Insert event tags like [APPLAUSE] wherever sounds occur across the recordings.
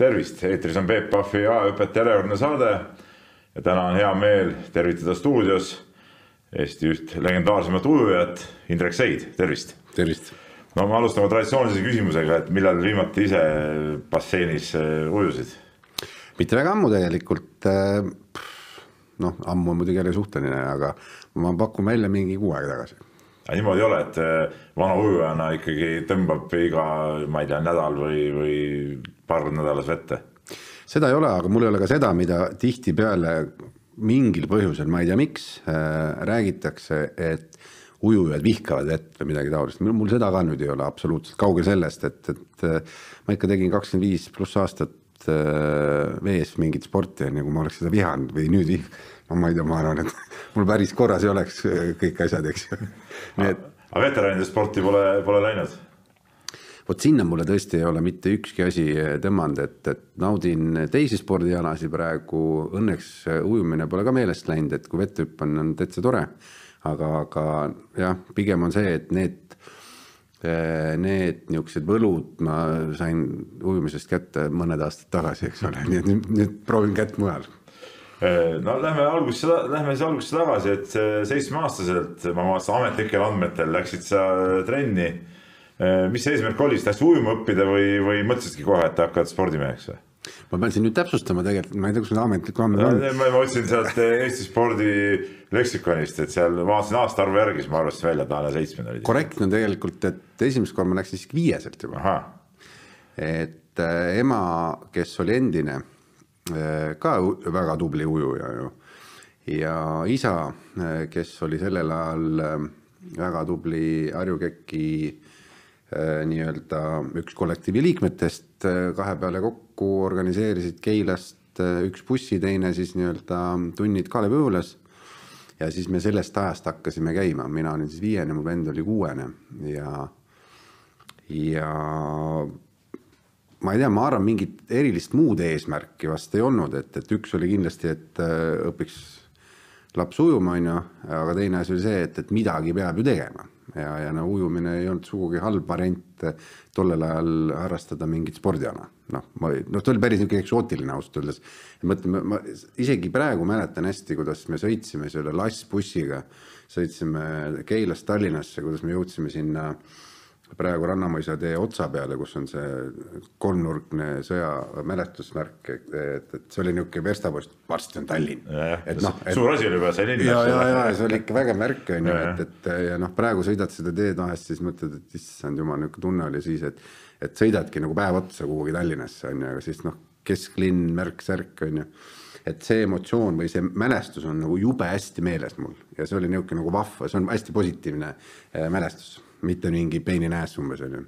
tervist, eetris on Peep Pahvi A-õpetaja järjekordne saade ja täna on hea meel tervitada stuudios Eesti üht legendaarsemat ujujat, Indrek Seid, tervist. tervist. no me alustame traditsioonilise küsimusega, et millal viimati ise basseinis äh, ujusid? mitte väga ammu tegelikult. Äh, noh, ammu on muidugi jälle suhteline, aga ma pakun välja mingi kuu aega tagasi aga niimoodi ei ole, et äh, vana ujujana ikkagi tõmbab iga, ma ei tea, nädal või, või paar korda nädalas vette? seda ei ole, aga mul ei ole ka seda, mida tihtipeale mingil põhjusel, ma ei tea, miks äh,, räägitakse, et ujujad vihkavad vett või midagi taolist, mul seda ka nüüd ei ole absoluutselt, kaugel sellest, et, et äh, ma ikka tegin kakskümmend viis pluss aastat äh, vees mingit sporti, on ju, kui ma oleks seda vihanud või nüüd vih-, no ma ei tea, ma arvan, et [LAUGHS] mul päris korras ei oleks äh, kõik asjad, eks ju. [LAUGHS] nii et. aga veteranide sporti pole, pole läinud? vot sinna mulle tõesti ei ole mitte ükski asi äh, tõmmanud, et, et naudin teisi spordialasid praegu, õnneks ujumine pole ka meelest läinud, et kui vette hüppan, on täitsa tore. aga, aga jah, pigem on see, et need, need niisugused võlud ma sain ujumisest kätte mõned aastad tagasi, eks ole, nii et nüüd, nüüd proovin kätt mujal Äh, no lähme algusesse, lähme siis algusesse tagasi, et seitsmeaastaselt ma vaatasin ametlikel andmetel läksid sa trenni. Äh, mis eesmärk oli, siis tahtsid ujuma õppida või, või mõtlesidki kohe, et hakkad spordimeheks või? Ma pean siin nüüd täpsustama tegelikult, ma ei tea, kus need ametlikud andmed on. ma otsin sealt Eesti spordi leksikonist, et seal vaatasin aastaarvu järgi, siis ma arvestasin välja, et a la seitsmenda oli. korrektne on tegelikult, et esimest korda ma läksin siiski viieselt juba. et äh, ema, kes oli endine Äh, ka väga tubli ujuja ju. ja isa, äh, kes oli sellel ajal äh, väga tubli Harju Keki nii-öelda üks kollektiivi liikmetest, kahe peale kokku organiseerisid Keilast üks bussi, teine siis nii-öelda tunnid Kalevi-Ujulas. ja siis me sellest ajast hakkasime käima, mina olin siis viiene, mu vend oli kuuene ja, ja ma ei tea, ma arvan, mingit erilist muud eesmärki vast ei olnud, et, et üks oli kindlasti, et äh, õpiks laps ujuma, on ju, aga teine asi oli see, et, et midagi peab ju tegema. Ja, ja no ujumine ei olnud sugugi halb variant tollel ajal harrastada mingit spordiala. noh, ma, noh, ta oli päris niisugune eksootiline ausalt öeldes. mõtleme, ma isegi praegu mäletan hästi, kuidas me sõitsime selle lassbussiga, sõitsime Keilast Tallinnasse, kuidas me jõudsime sinna äh, praegu Rannamõisa tee otsa peale, kus on see kolmnurkne sõja mälestusmärk, et, et, et see oli niisugune verstapost, varsti on Tallinn. et noh. suur asi oli juba see linn. ja, ja, ja see oli ikka vägev märk on ju, et, et ja noh, praegu sõidad seda teed vahest, siis mõtled, et issand jumal, niisugune tunne oli siis, et, et sõidadki nagu päev otsa kuhugi Tallinnasse on ju, aga siis noh, kesklinn, märk-särk on ju et see emotsioon või see mälestus on nagu jube hästi meeles mul ja see oli niisugune nagu vahva, see on hästi positiivne äh, mälestus mitte mingi pain in ass umbes on ju.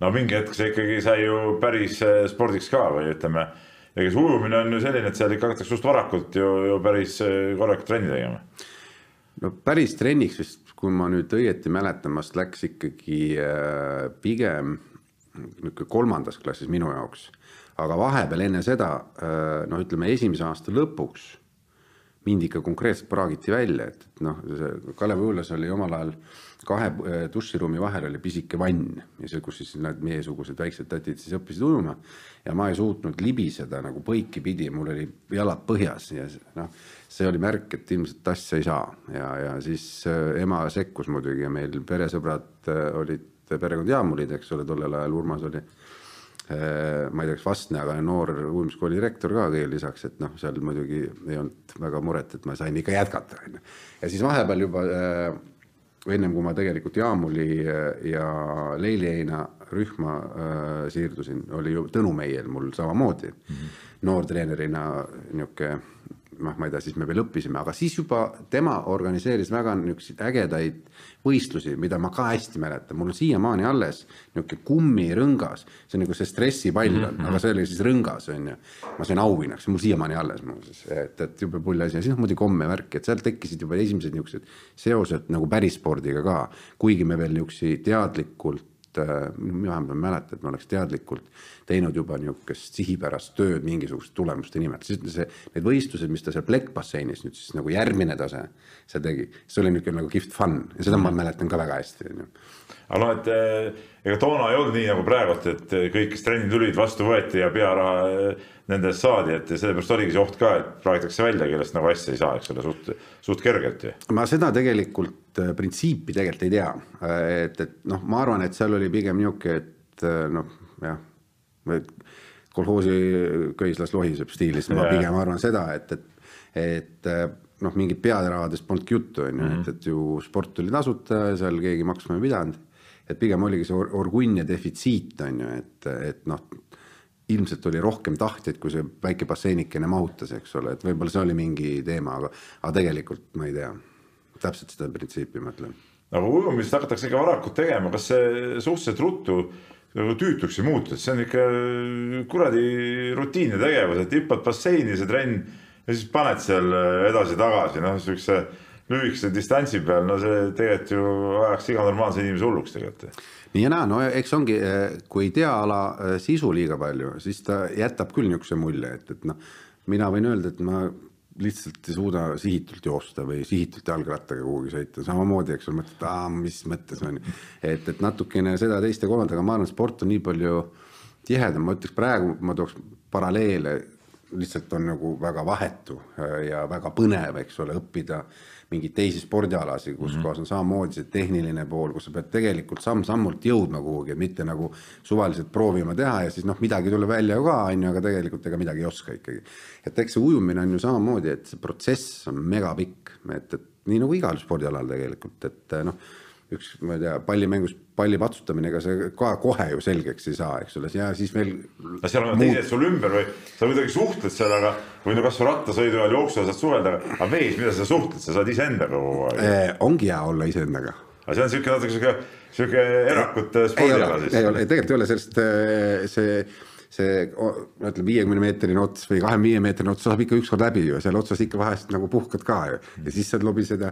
no mingi hetk see ikkagi sai ju päris äh, spordiks ka või ütleme, ega see ujumine on ju selline, et seal ikka hakatakse suht varakult ju, ju päris äh, korralikult trenni tegema. no päris trenniks vist, kui ma nüüd õieti mäletan, vast läks ikkagi äh, pigem niisugune kolmandas klassis minu jaoks, aga vahepeal enne seda, noh, ütleme esimese aasta lõpuks mind ikka konkreetselt praagiti välja, et, et noh, see Kalev Õulas oli omal ajal kahe äh, duširuumi vahel oli pisike vann ja see, kus siis need meiesugused väiksed tatid siis õppisid ujuma. ja ma ei suutnud libiseda nagu põiki pidi, mul oli jalad põhjas ja noh, see oli märk, et ilmselt asja ei saa ja, ja siis äh, ema sekkus muidugi ja meil peresõbrad äh, olid perekond Jaamulid, eks ole, tollel ajal Urmas oli ma ei tea, kas vastne, aga noor ujumiskooli direktor ka kõigele lisaks, et noh, seal muidugi ei olnud väga muret, et ma sain ikka jätkata, on ju. ja siis vahepeal juba äh, ennem kui ma tegelikult Jaamuli äh, ja Leili Heina rühma äh, siirdusin, oli ju Tõnu Meiel mul samamoodi mm -hmm. noortreenerina niisugune noh, ma ei tea, siis me veel õppisime, aga siis juba tema organiseeris väga niisuguseid ägedaid võistlusi, mida ma ka hästi mäletan, mul on siiamaani alles niisugune kummirõngas, see on nagu see stressipall on mm, -hmm. aga see oli siis rõngas, on ju. ma sain auhinnaks, mul siiamaani alles muuseas, et, et jube pull asi ja siis muidugi hommevärk, et sealt tekkisid juba esimesed niisugused seosed nagu päris spordiga ka, kuigi me veel niisuguseid teadlikult mina vähemalt ei mäleta, et me oleks teadlikult teinud juba niisugust sihipärast tööd mingisuguste tulemuste nimel, siis see, need võistlused, mis ta seal Black basseinis nüüd siis nagu järgmine tase, see tegi, see oli niisugune nagu kihvt fun ja seda ma mäletan ka väga hästi, on ju. Aga noh, et eh, ega toona ei olnud nii nagu praegult, et eh, kõik, kes trenni tulid, vastu võeti ja pearaha eh, nende eest saadi, et sellepärast oligi see oht ka, et praegitakse välja, kellest nagu asja ei saa, eks ole, suht, suht kergelt ju. ma seda tegelikult printsiipi tegelikult ei tea, et, et noh, ma arvan, et seal oli pigem niisugune, et noh, jah, kolhoosi köis las lohiseb stiilis, ma pigem arvan seda, et, et, et noh, mingit peaterahadest polnudki juttu, on ju, et, et ju sport oli tasuta ja seal keegi maksma ei pidanud. Et pigem oligi see orgunnia defitsiit on ju, et, et noh, ilmselt oli rohkem tahtjaid, kui see väike basseinikene mahutas, eks ole, et võib-olla see oli mingi teema, aga, aga tegelikult ma ei tea, täpselt seda printsiipi mõtlen. aga ujumist hakatakse ikka varakult tegema, kas see suhteliselt ruttu nagu tüütuks ei muutu, et see on ikka kuradi rutiinne tegevus, et hüppad basseini, see trenn ja siis paned seal edasi-tagasi, noh, siukse lühikese distantsi peal, no see tegelikult ju ajaks iga normaalse inimese hulluks tegelikult. nii ja naa, no eks ongi, kui ei tea ala äh, sisu liiga palju, siis ta jätab küll niisuguse mulje, et, et noh, mina võin öelda, et ma lihtsalt ei suuda sihitult joosta või sihitult jalgrattaga kuhugi sõita, samamoodi, eks ole, mõtled, et aa, mis mõttes on ju. et, et natukene seda teist ja kolmandat, aga ma arvan, sport on nii palju tihedam, ma ütleks praegu, ma tooks paralleele, lihtsalt on nagu väga vahetu äh, ja väga põnev, eks ole, õppida mingeid teisi spordialasid, kus mm -hmm. kohas on samamoodi see tehniline pool, kus sa pead tegelikult samm-sammult jõudma kuhugi, mitte nagu suvaliselt proovima teha ja siis noh, midagi tuleb välja ka, on ju, aga tegelikult ega midagi ei oska ikkagi. et eks see ujumine on ju samamoodi, et see protsess on megapikk, et, et nii nagu igal spordialal tegelikult, et noh üks, ma ei tea, pallimängus palli patsutamine, ega see ka kohe ju selgeks ei saa, eks ole, ja siis veel. no seal on muud... teised sul ümber või sa muidugi suhtled seal, aga või no kasvõi rattasõidu ajal jooksu saad suhelda, aga mees, mida sa suhtled, sa saad iseendaga kogu aeg eh,. ongi hea olla iseendaga. aga see on siuke natuke siuke, siuke erakut spordiala siis. ei ole, tegelikult ei ole, sellest eh, see see no ütleme, viiekümne meetrine ots või kahekümne viie meetrine ots saab ikka ükskord läbi ju, seal otsas ikka vahest nagu puhkad ka ju. ja siis saad lobiseda,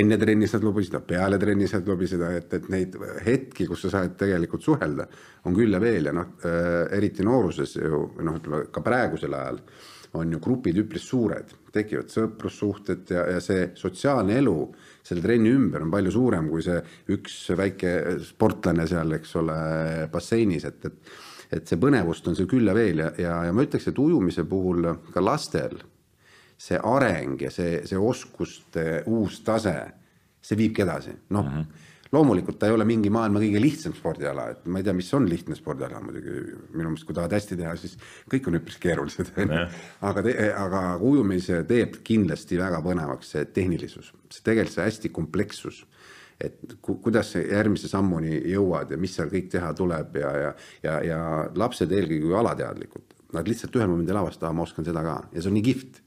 enne trenni saad lobiseda, peale trenni saad lobiseda, et, et neid hetki, kus sa saad tegelikult suhelda, on küll ja veel ja noh äh,, eriti nooruses ju noh, ütleme ka praegusel ajal on ju grupid üpris suured, tekivad sõprussuhted ja, ja see sotsiaalne elu selle trenni ümber on palju suurem kui see üks väike sportlane seal, eks ole, basseinis, et, et et see põnevust on seal küll ja veel ja, ja, ja ma ütleks, et ujumise puhul ka lastel see areng ja see, see oskuste uus tase, see viibki edasi, noh mm -hmm loomulikult ta ei ole mingi maailma kõige lihtsam spordiala, et ma ei tea, mis on lihtne spordiala muidugi, minu meelest, kui tahad hästi teha, siis kõik on üpris keerulised aga, aga ujumise teeb kindlasti väga põnevaks see tehnilisus, see tegelikult see hästi komplekssus et ku, kuidas järgmise sammuni jõuad ja mis seal kõik teha tuleb ja, ja, ja, ja lapsed eelkõige alateadlikud, nad lihtsalt ühel momendil avastavad, ma oskan seda ka ja see on nii kihvt.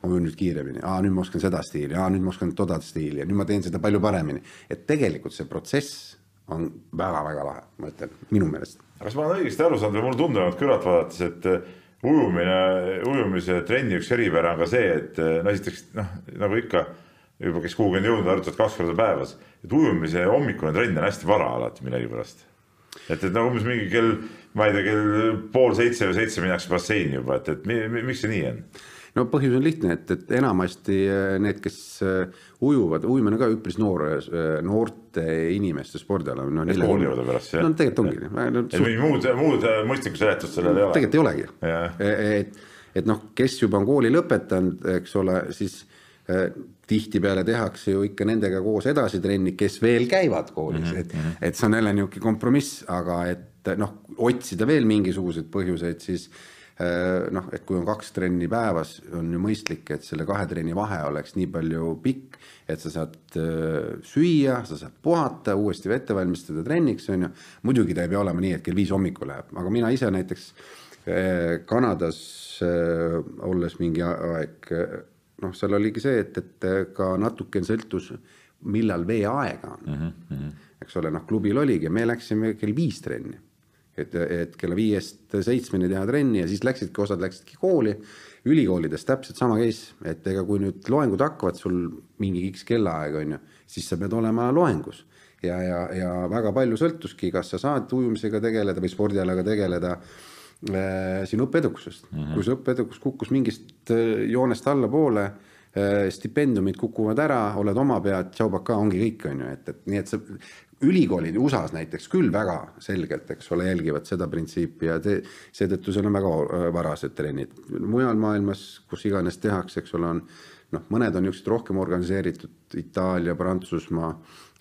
ma võin nüüd kiiremini, aa nüüd ma oskan seda stiili, aa nüüd ma oskan toda stiili ja nüüd ma teen seda palju paremini. et tegelikult see protsess on väga-väga lahe, ma ütlen, minu meelest. kas ma olen õigesti aru saanud või mulle tundub, et kõrvalt vaadates, et äh, ujumine, ujumise trenni üks eripära on ka see, et äh, no esiteks noh, nagu ikka juba, kes kuhugi on jõudnud, harjutavad kaks korda päevas, et ujumise hommikune trenn on hästi vara alati millegipärast. et, et nagu umbes mingi kell, ma ei tea, kell pool seitse või seitse minnakse basseini juba, et, et miks see nii on? no põhjus on lihtne, et, et enamasti äh, need, kes äh, ujuvad, ujumine on ka üpris noor, äh, noorte inimeste spordiala no,. koolivad pärast, jah? no tegelikult ongi. No, et mingi muud, muud mõistlikku seletust sellel ei ole? tegelikult ei olegi. E, et, et noh, kes juba on kooli lõpetanud, eks ole, siis tihtipeale tehakse ju ikka nendega koos edasi trenni, kes veel käivad koolis mm, -hmm. et, mhm. et see on jälle niisugune kompromiss, aga et noh, otsida veel mingisuguseid põhjuseid, siis äh, noh, et kui on kaks trenni päevas, on ju mõistlik, et selle kahe trenni vahe oleks nii palju pikk, et sa saad äh, süüa, sa saad puhata, uuesti ette valmistada trenniks, on ju. muidugi ta ei pea olema nii, et kell viis hommikul läheb, aga mina ise näiteks äh, Kanadas olles mingi aeg noh, seal oligi see, et, et ka natuke sõltus, millal veeaega on mm. -hmm. eks ole, noh, klubil oligi, me läksime kell viis trenni. et, et kella viiest seitsmeni teha trenni ja siis läksidki, osad läksidki kooli. ülikoolides täpselt sama case, et ega kui nüüd loengud hakkavad sul mingi X kellaaeg on ju, siis sa pead olema loengus ja, ja, ja väga palju sõltuski, kas sa saad ujumisega tegeleda või spordialaga tegeleda äh, sinu õppeedukusest mm. -hmm. kui see õppeedukus kukkus mingist äh, joonest allapoole äh,, stipendiumid kukuvad ära, oled oma pead, tšau-pakaa, ongi kõik, on ju, et, et nii, et see ülikoolid USA-s näiteks küll väga selgelt, eks ole, jälgivad seda printsiipi ja te, seetõttu seal on väga äh, varased trennid. mujal maailmas, kus iganes tehakse, eks ole, on noh, mõned on niisugused rohkem organiseeritud, Itaalia, Prantsusmaa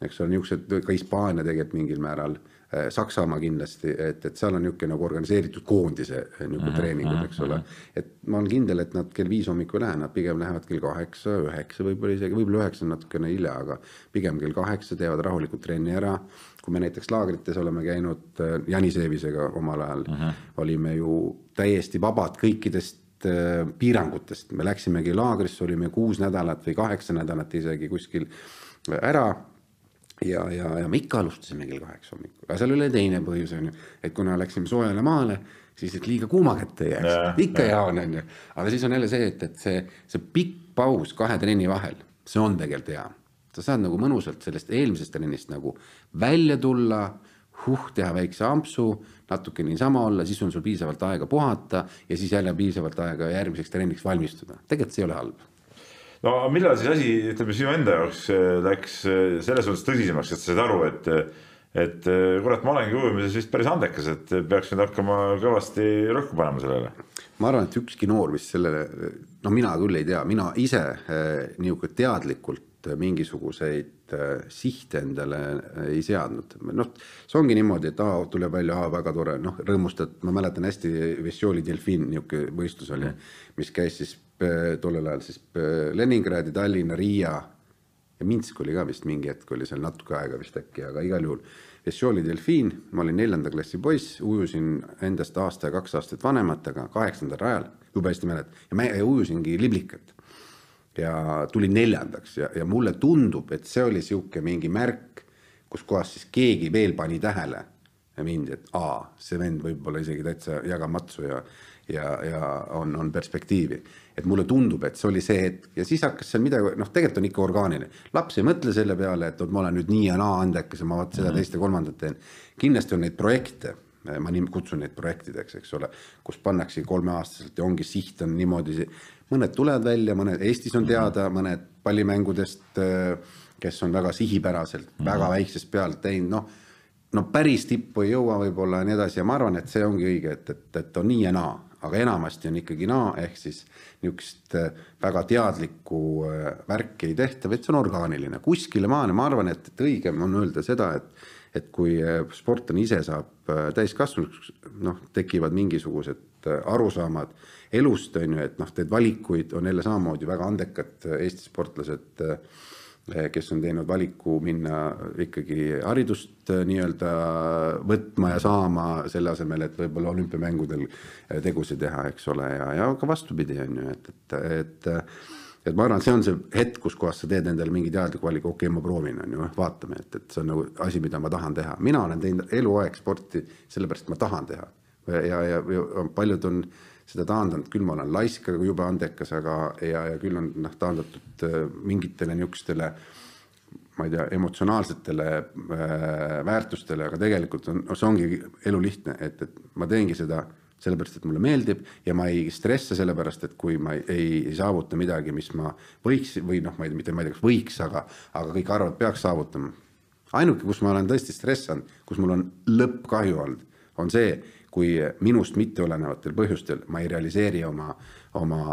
eks ole, niisugused, ka Hispaania tegelikult mingil määral, äh, Saksamaa kindlasti, et, et seal on niisugune nagu organiseeritud koondise äh, niisugune mhm, treeningud, eks ole. Mhm. et ma olen kindel, et nad kell viis hommikul ei lähe, nad pigem lähevad kell kaheksa, üheksa võib-olla isegi, võib-olla üheksa on natukene hilja, aga pigem kell kaheksa teevad rahulikult trenni ära. kui me näiteks laagrites oleme käinud äh, Janis Eevisega omal ajal uh, mhm. -huh. olime ju täiesti vabad kõikidest piirangutest, me läksimegi laagrisse, olime kuus nädalat või kaheksa nädalat isegi kuskil ära ja, ja, ja me ikka alustasime kell kaheksa hommikul, aga seal oli teine põhjus on ju, et kuna läksime soojale maale, siis et liiga kuuma kätte ei jääks, ikka hea on, on ju. aga siis on jälle see, et, et see, see pikk paus kahe trenni vahel, see on tegelikult hea. sa saad nagu mõnusalt sellest eelmisest trennist nagu välja tulla, huh, teha väikse ampsu, natuke niisama olla, siis on sul piisavalt aega puhata ja siis jälle piisavalt aega järgmiseks trenniks valmistuda. tegelikult see ei ole halb no millal siis asi, ütleme sinu enda jaoks äh, läks äh, selles mõttes tõsisemaks, et sa said aru, et et äh, kurat, ma olengi ujumises vist päris andekas, et peaks nüüd hakkama kõvasti rõhku panema sellele. ma arvan, et ükski noor vist sellele, no mina küll ei tea, mina ise niisugune teadlikult mingisuguseid sihte endale ei seadnud. noh, see ongi niimoodi, et aa, tuleb välja, aa, väga tore, noh, rõõmustad, ma mäletan hästi, Vessioli delfiin, niisugune võistlus oli, mis käis siis tollel ajal siis Leningradi, Tallinna, Riia ja Minsk oli ka vist mingi hetk oli seal natuke aega vist äkki, aga igal juhul. Vessioli delfiin, ma olin neljanda klassi poiss, ujusin endast aasta ja kaks aastat vanematega kaheksandal rajal, jube hästi mäletan, ja ma ujusingi liblikat. ja tulin neljandaks ja, ja mulle tundub, et see oli sihuke mingi märk, kus kohas siis keegi veel pani tähele mind, et aa, see vend võib-olla isegi täitsa jagab matsu ja, ja, ja on, on perspektiivi et mulle tundub, et see oli see hetk ja siis hakkas seal midagi, noh, tegelikult on ikka orgaaniline. laps ei mõtle selle peale, et ma olen nüüd nii ja naa andekas ja ma vot seda mm -hmm. teist ja kolmandat teen. kindlasti on neid projekte, ma nii kutsun neid projektideks, eks ole, kus pannakse kolmeaastaselt ja ongi siht on niimoodi, mõned tulevad välja, mõned Eestis on teada, mõned pallimängudest, kes on väga sihipäraselt mm, -hmm. väga väiksest pealt teinud, noh no päris tippu ei jõua võib-olla ja nii edasi ja ma arvan, et see ongi õige, et, et, et on nii ja naa, aga enamasti on ikkagi naa, ehk siis niisugust äh, väga teadlikku äh, värki ei tehta, vaid see on orgaaniline. kuskile maani ma arvan, et, et õigem on öelda seda, et, et kui äh, sportlane ise saab täiskasvanuks, noh, tekivad mingisugused arusaamad elust, on ju, et noh, teed valikuid, on jälle samamoodi väga andekad Eesti sportlased kes on teinud valiku minna ikkagi haridust eh, nii-öelda võtma ja saama selle asemel, et võib-olla olümpiamängudel eh, tegusid teha, eks ole, ja, ja ka vastupidi, on ju, et, et, et et ma arvan, et see on see hetk, kus kohas sa teed endale mingi teadliku valiku, okei okay,, ma proovin, on ju, vaatame, et, et see on nagu asi, mida ma tahan teha. mina olen teinud eluaeg sporti sellepärast, et ma tahan teha. ja, ja, ja paljud on äh, seda taandanud, küll ma olen laisk, aga jube andekas, aga ja, ja küll on noh, taandatud äh, mingitele niisugustele ma ei tea, emotsionaalsetele äh, väärtustele, aga tegelikult on, see ongi elu lihtne, et, et ma teengi seda sellepärast, et mulle meeldib ja ma ei stressa sellepärast, et kui ma ei, ei, ei saavuta midagi, mis ma võiks või noh, ma ei, mitte ma ei tea, kas võiks, aga, aga kõik arvavad, peaks saavutama. ainuke, kus ma olen tõesti stressanud, kus mul on lõppkahju olnud, on see, kui minust mitteolenevatel põhjustel ma ei realiseeri oma, oma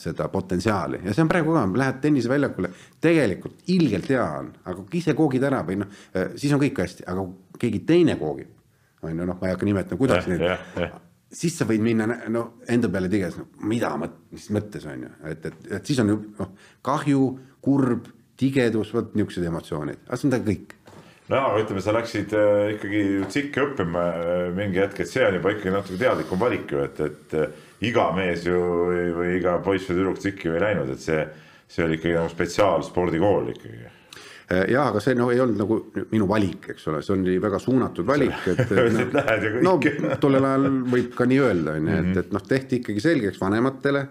seda potentsiaali. Ja see on praegu ka, lähed tenniseväljakule, tegelikult ilgelt hea on, aga kui ise koogid ära või noh, siis on kõik hästi, aga keegi teine koogib, on ju, noh, ma ei hakka nimetama, kuidas neid, siis sa võid minna no enda peale tiges, no mida mõt-, mis mõttes on ju, et, et, et siis on ju noh, kahju, kurb, tigedus, vot niisugused emotsioonid, aga see on ta kõik no aga ütleme, sa läksid äh, ikkagi tsikki õppima äh, mingi hetk, et see on juba ikkagi natuke teadlikum valik ju, et, et äh, iga mees ju või, või iga poiss või tüdruk tsikki ju ei läinud, et see, see oli ikkagi nagu spetsiaalspordikool ikkagi. Jah, aga see no ei olnud nagu minu valik, eks ole, see oli väga suunatud valik, et, et [LAUGHS] no, no tollel ajal võib ka nii öelda, on ju, et, et noh, tehti ikkagi selgeks vanematele,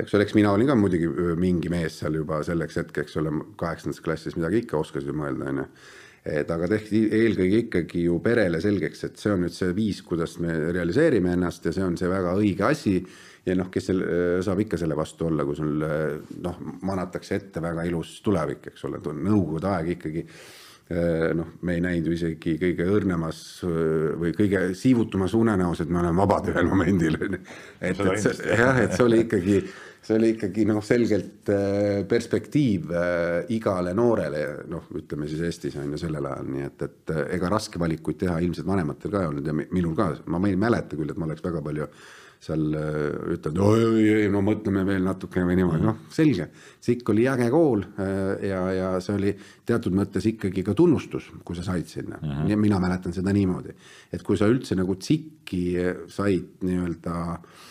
eks ole, eks mina olin ka muidugi mingi mees seal juba selleks hetkeks, eks ole, kaheksandas klassis midagi ikka oskasid mõelda, on ju et aga tehti eelkõige ikkagi ju perele selgeks, et see on nüüd see viis, kuidas me realiseerime ennast ja see on see väga õige asi. ja noh, kes seal saab ikka selle vastu olla, kui sul noh, manatakse ette väga ilus tulevik, eks ole, nõukogude aeg ikkagi noh, me ei näinud ju isegi kõige õrnemas või kõige siivutumas unenäos, et me oleme vabad ühel momendil. et, et see, jah, et see oli ikkagi see oli ikkagi noh, selgelt äh, perspektiiv äh, igale noorele, noh, ütleme siis Eestis on ju sellel ajal, nii et, et äh, ega raske valikuid teha ilmselt vanematel ka ei olnud ja minul ka, ma ei mäleta küll, et ma oleks väga palju seal ütelnud, oi, no mõtleme veel natuke või niimoodi, noh, selge. see ikka oli äge kool ja, ja see oli teatud mõttes ikkagi ka tunnustus, kui sa said sinna. -huh. ja mina mäletan seda niimoodi, et kui sa üldse nagu tsikki said nii-öelda äh,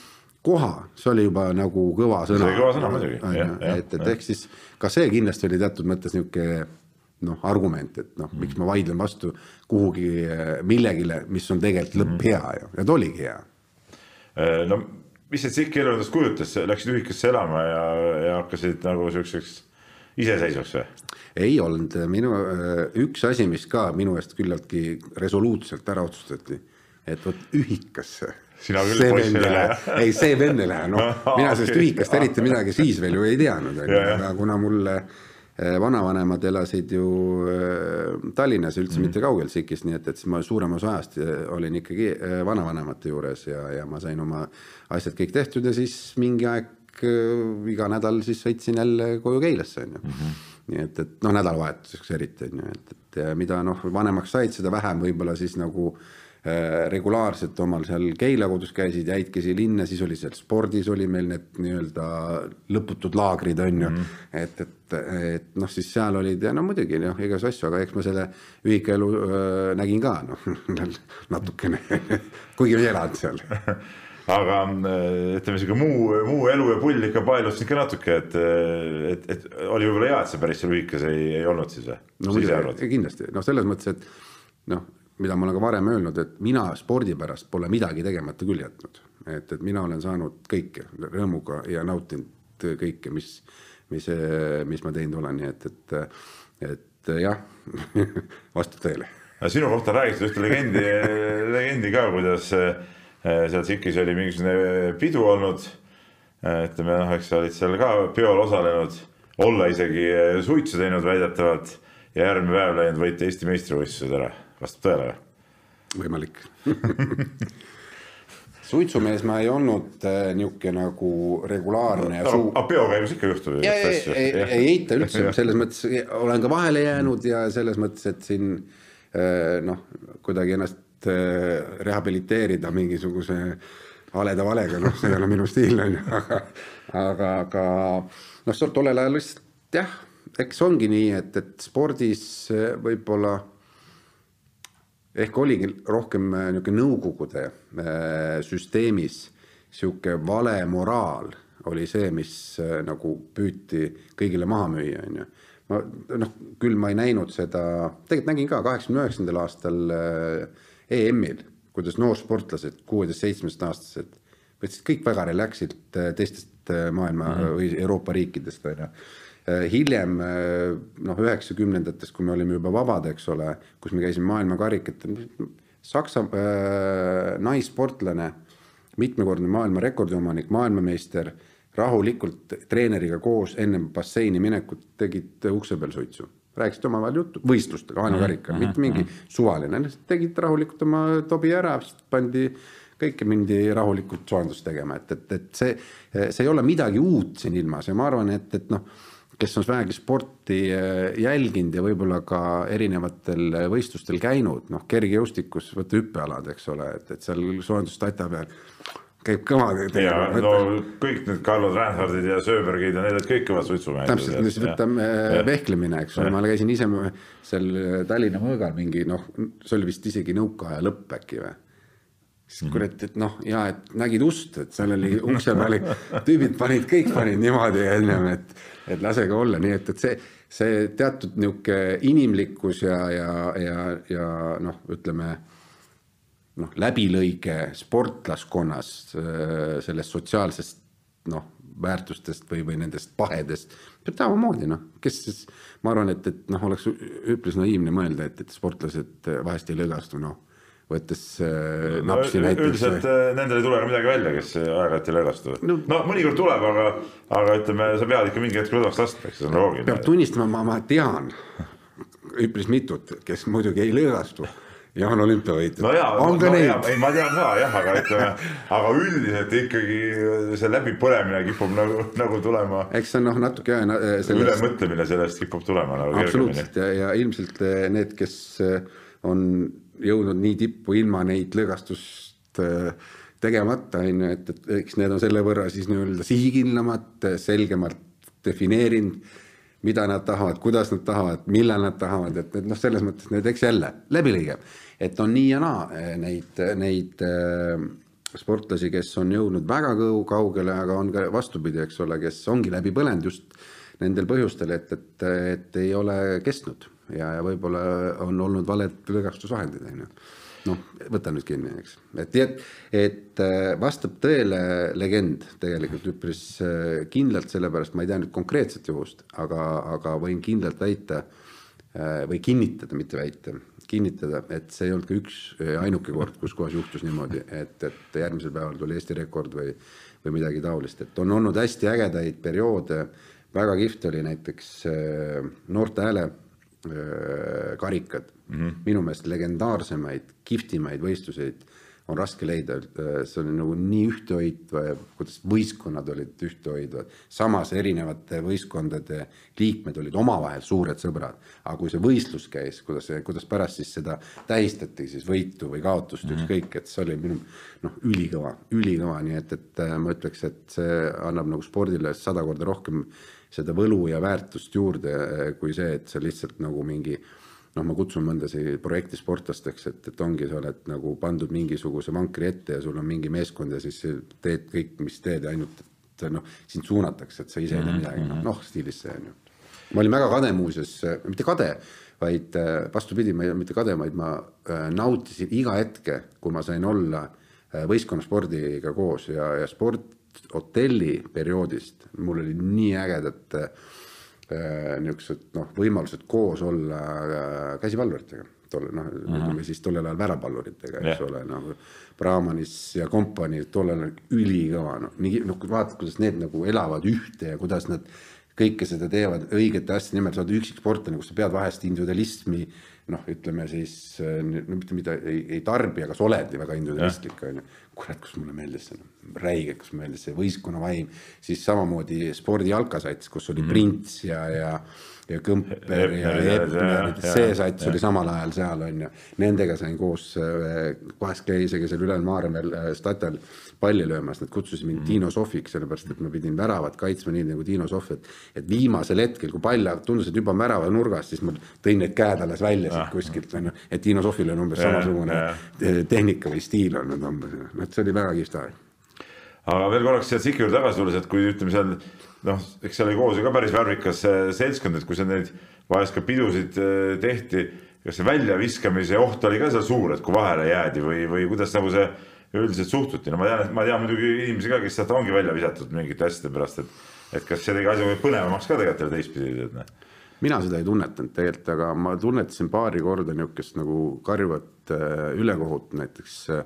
koha, see oli juba nagu kõva sõna. see oli kõva sõna muidugi. et, et ehk siis ka see kindlasti oli teatud mõttes niisugune noh, argument, et noh miks ma vaidlen vastu kuhugi millegile, mis on tegelikult lõpp mm. hea ju ja ta oligi hea. Äh, no mis see tsikk elu endast kujutas, läksid ühikasse elama ja, ja hakkasid nagu siukseks iseseisvaks või? ei olnud, minu üks asi, mis ka minu eest küllaltki resoluutselt ära otsustati, et vot ühikasse sina küll poiss ei lähe. ei, see vend ei lähe, noh, [LAUGHS] mina sellest ühikast eriti midagi siis veel ju ei teadnud, aga [LAUGHS] kuna mul eh, vanavanemad elasid ju eh, Tallinnas üldse mm. mitte kaugel Sikist, nii et, et siis ma suurem osa ajast eh, olin ikkagi vanavanemate juures ja, ja ma sain oma asjad kõik tehtud ja siis mingi aeg iga nädal siis sõitsin jälle koju Keilasse, onju mm. -hmm. nii et, et noh, nädalavahetuseks eriti onju, et, et mida noh, vanemaks said, seda vähem võib-olla siis nagu Äh, regulaarselt omal seal Keila kodus käisid, jäidki siia linna, siis oli seal spordis oli meil need nii-öelda lõputud laagrid on ju mm. -hmm. et, et, et noh, siis seal olid ja no muidugi noh, igasugu asju, aga eks ma selle ühikaelu äh, nägin ka noh natukene [LAUGHS] kuigi ei elanud seal [LAUGHS] aga äh, ütleme, sihuke muu, muu elu ja pull ikka paelus ikka natuke, et, et, et oli võib-olla hea, et sa päris seal ühikas ei, ei olnud siis või? no muidugi, kindlasti, noh, selles mõttes, et noh, mida ma olen ka varem öelnud, et mina spordi pärast pole midagi tegemata küll jätnud. et, et mina olen saanud kõike rõõmuga ja nautinud kõike, mis, mis, mis ma teinud olen, nii et, et, et jah [LAUGHS] vastab tõele. sinu kohta räägitud ühte legendi, legendi ka, kuidas eh, seal Tsikis oli mingisugune pidu olnud. ütleme noh, eks sa olid seal ka peol osalenud, olla isegi suitsu teinud väidetavalt ja järgmine päev läinud võita Eesti meistrivõistlused ära vastab tõele või? võimalik [LAUGHS] suitsumees ma ei olnud äh, niisugune nagu regulaarne no,. Suu... aga peokäigus ikka juhtub ju. ei, ei, ei eita üldse, selles mõttes olen ka vahele jäänud ja selles mõttes, et siin äh, noh, kuidagi ennast äh, rehabiliteerida mingisuguse haleda valega, noh, see ei ole minu stiil, on ju, aga, aga, aga noh, tollel ajal lihtsalt jah, eks ongi nii, et, et spordis võib-olla ehk oligi rohkem äh, niisugune nõukogude äh, süsteemis niisugune vale moraal oli see, mis äh, nagu püüti kõigile maha müüa, on ju. ma noh, küll ma ei näinud seda, tegelikult nägin ka kaheksakümne üheksandal aastal EM-il, kuidas noorsportlased, kuueteist-seitsmeteistaastased võtsid kõik väga relax'ilt teistest maailma mm -hmm. või Euroopa riikidest, on ju hiljem äh, noh, üheksakümnendates, kui me olime juba vabad, eks ole, kus me käisime maailmakarikatel, Saksa äh, naissportlane, mitmekordne maailma rekordiomanik, maailmameister, rahulikult treeneriga koos enne basseini minekut tegid ukse peal suitsu rääkisid omavahel juttu, võistlustel, maailmakarika mm, -hmm. mitte mingi suvaline, tegid rahulikult oma tobi ära, pandi kõike mindi rahulikult soojendust tegema, et, et, et see, see ei ole midagi uut siin ilmas ja ma arvan, et, et noh kes on vähegi sporti äh, jälginud ja võib-olla ka erinevatel äh, võistlustel käinud, noh, kergejõustikus, võtta hüppealad, eks ole, et, et seal soojendustata peal käib kõva tegema. no kõik need Carlo Reinhardid ja Sööbergid ja need olid kõik kõvad suitsumehed. täpselt, siis võtame äh, vehklemine, eks ole, ma käisin ise seal Tallinna mõõgal mingi noh, see oli vist isegi nõukaaja lõpp äkki või siis kurat, et noh, ja et nägid ust, et seal oli [LAUGHS] ukse peal tüübid panid, kõik panid niimoodi ennem, et, et lasege olla, nii et, et see, see teatud niisugune inimlikkus ja, ja, ja, ja noh, ütleme noh, läbilõige sportlaskonnas sellest sotsiaalsest noh, väärtustest või, või nendest pahedest samamoodi noh, kes siis, ma arvan, et, et noh, oleks üpris naiivne mõelda, et, et sportlased vahest ei lõõgastu, noh võttes äh, napsi no, näiteks. üldiselt äh, nendel ei tule ka midagi välja, kes aeg-ajalt ei lõõgastu no,. no mõnikord tuleb, aga, aga ütleme, sa pead ikka mingi hetk lõdvaks laskma, eks see on loogiline. peab tunnistama, ma, ma tean üpris mitut, kes muidugi ei lõõgastu ja on olümpiavõitjad. no on ka no, neid. ei, ma tean ka jah, aga ütleme, aga üldiselt ikkagi see läbipõlemine kipub nagu, nagu tulema. eks see on noh, natuke jah sellest.... ülemõtlemine sellest kipub tulema nagu. absoluutselt ja, ja ilmselt need, kes on jõudnud nii tippu ilma neid lõõgastust äh, tegemata, on ju, et, et eks need on selle võrra siis nii-öelda sihikindlamad, selgemalt defineerinud, mida nad tahavad, kuidas nad tahavad, millal nad tahavad, et, et noh, selles mõttes need, eks jälle läbilõige, et on nii ja naa äh, neid, neid äh, sportlasi, kes on jõudnud väga kaugele, aga on ka vastupidi, eks ole, kes ongi läbi põlenud just nendel põhjustel, et, et, et ei ole kestnud ja, ja võib-olla on olnud valed lõõgastusvahendid, on ju. noh, võta nüüd kinni, eks, et, et, äh, vastab tõele legend tegelikult üpris äh, kindlalt, sellepärast ma ei tea nüüd konkreetset juhust, aga, aga võin kindlalt väita äh, või kinnitada, mitte väita, kinnitada, et see ei olnud ka üks ainuke kord, kus kohas juhtus niimoodi, et, et järgmisel päeval tuli Eesti rekord või, või midagi taolist, et on olnud hästi ägedaid perioode. väga kihvt oli näiteks Noorte Hääle karikad mm, -hmm. minu meelest legendaarsemaid, kihvtimaid võistluseid on raske leida, äh, see oli nagu nii ühtehoidva ja kuidas võistkonnad olid ühtehoidvad, samas erinevate võistkondade liikmed olid omavahel suured sõbrad. aga kui see võistlus käis, kuidas, kuidas pärast siis seda tähistati, siis võitu või kaotust mm, -hmm. ükskõik, et see oli minu noh, ülikõva, ülikõva, nii et, et äh, ma ütleks, et see annab nagu spordile sada korda rohkem seda võlu ja väärtust juurde, eh, kui see, et sa lihtsalt nagu mingi noh, ma kutsun mõndasid projekti sportlasteks, et, et ongi, sa oled nagu pandud mingisuguse vankri ette ja sul on mingi meeskond ja siis teed kõik, mis teed, ainult et noh, sind suunatakse, et sa ise ei tee mhm, midagi, noh, noh stiilis see on ju. ma olin väga kade muuseas, mitte kade, vaid eh, vastupidi, ma ei olnud mitte kade, vaid ma eh, nautisin iga hetke, kui ma sain olla võistkonnaspordiga koos ja, ja sport hotelli perioodist mul oli nii ägedad äh, niisugused noh, võimalused koos olla äh, käsipalluritega tolle noh uh -huh., ütleme siis tollel ajal värapalluritega, eks yeah. ole, noh. Brahmanis ja kompanii tollel ajal ülikõva, noh, nii noh, kui vaatad, kuidas need nagu elavad ühte ja kuidas nad kõike seda teevad õigete asjade nimel, sa oled üksik sportlane, kus sa pead vahest individualismi noh, ütleme siis no mitte mida ei, ei tarbi, aga sa oledki väga individualistlik on ju. Kurat, kus mulle meeldis see, räige, kus mulle meeldis see võistkonna vaim, siis samamoodi spordi jalkasats, kus oli mm. Prints ja, ja ja Kõmper ja Epner, see sats oli samal ajal seal on ju. Nendega sain koos, vahest käis isegi seal Ülel Maaremel äh, Statal palli löömas, nad kutsusid mind mm. Dino Sofiks, sellepärast et ma pidin väravat kaitsma nii nagu Dino Sof, et et viimasel hetkel, kui pall tundus, et juba on värava nurgas, siis ma tõin need käed alles välja siit ah. kuskilt on ju, et Dino Sofil on umbes samasugune tehnika või stiil olnud umbes, noh, see oli väga kihvt aeg aga veel korraks sealt Siki juurde tagasi tulles, et kui ütleme seal noh, eks seal oli koos ju ka päris värvikas seltskond, et kui seal neid vahest ka pidusid eh, tehti, kas see väljaviskamise oht oli ka seal suur, et kui vahele jäädi või, või kuidas nagu see üldiselt suhtuti, no ma tean, ma tean muidugi inimesi ka, kes sealt ongi välja visatud mingite asjade pärast, et, et kas see tegi asja põnevamaks ka tegelikult jälle teistpidi, noh. Mina seda ei tunnetanud tegelikult, aga ma tunnetasin paari korda niisugust nagu karjuvat äh, ülekohut näiteks äh,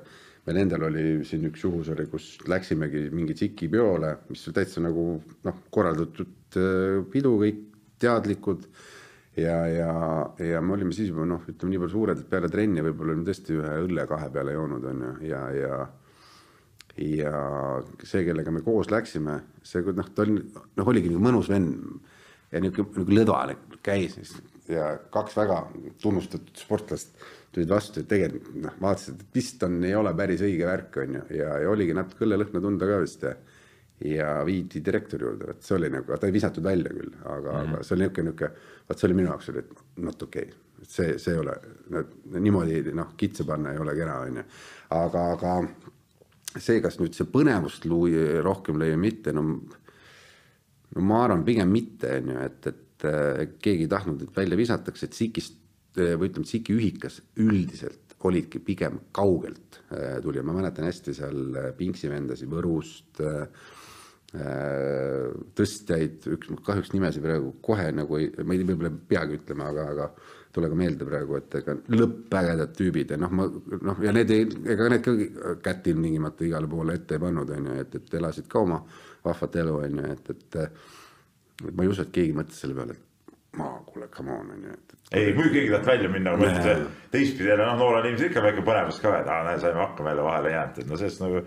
meil endal oli siin üks juhus oli, kus läksimegi mingi tsiki peole, mis oli täitsa nagu noh, korraldatud äh, pidu, kõik teadlikud. ja, ja, ja me olime siis juba noh, ütleme nii palju suured, et peale trenni võib-olla olime tõesti ühe õlle kahe peale joonud, on ju, ja, ja ja see, kellega me koos läksime, see noh, ta oli noh, oligi nagu mõnus vend. Ja niisugune nagu lõdva käis ja kaks väga tunnustatud sportlast tulid vastu, et tegelikult noh, vaatasid, et piston ei ole päris õige värk, on ju, ja, ja oligi natuke õllelõhna tunda ka vist ja viidi direktori juurde, vot see oli nagu, ta ei visatud välja küll, aga mm, -hmm. aga see oli niisugune, niisugune, vot see oli minu jaoks oli not okei okay., et see, see ei ole, niimoodi noh, kitse panna ei ole kena, on ju. aga, aga see, kas nüüd see põnevust lõi rohkem lõi või mitte, no no ma arvan, pigem mitte, on ju, et, et keegi ei tahtnud, et välja visatakse, et sikist või ütleme, Siki ühikas üldiselt olidki pigem kaugelt äh, tuli, ma mäletan hästi seal äh, Pingsi vendasid Võrust, tõstjaid, üks kahjuks nimesid praegu kohe nagu ei, ma ei võib-olla ei peagi ütlema, aga, aga tule ka meelde praegu, et ega lõppägedad tüübid ja noh, ma noh, ja need ei, ega need ka kätt ilmtingimata igale poole ette ei pannud, on ju, et, et elasid ka oma vahvat elu, on ju, et et ma ei usu, et keegi mõtles selle peale, et ma, kuule, come on, on ju, et, et ei, muidugi keegi tahab välja minna, ma ütlen, teistpidi jälle noh, noorel inimesel ikka väike põnevus ka, et aa, näe, saime hakkama jälle vahele jäänud, et no sellest nagu.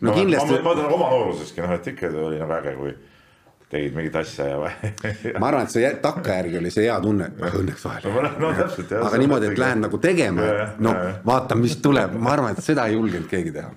No kindlasti- ma mõtlen oma nooruseski noh, et ikka oli nagu äge, kui tegid mingit asja ja [LAUGHS] ma arvan, et see jä- takkajärgi oli see hea tunne, et noh, õnneks vahel no, aga niimoodi, et lähen nagu tegema ja,, noh vaatan, mis tuleb, ma arvan, et seda ei julgenud keegi teha.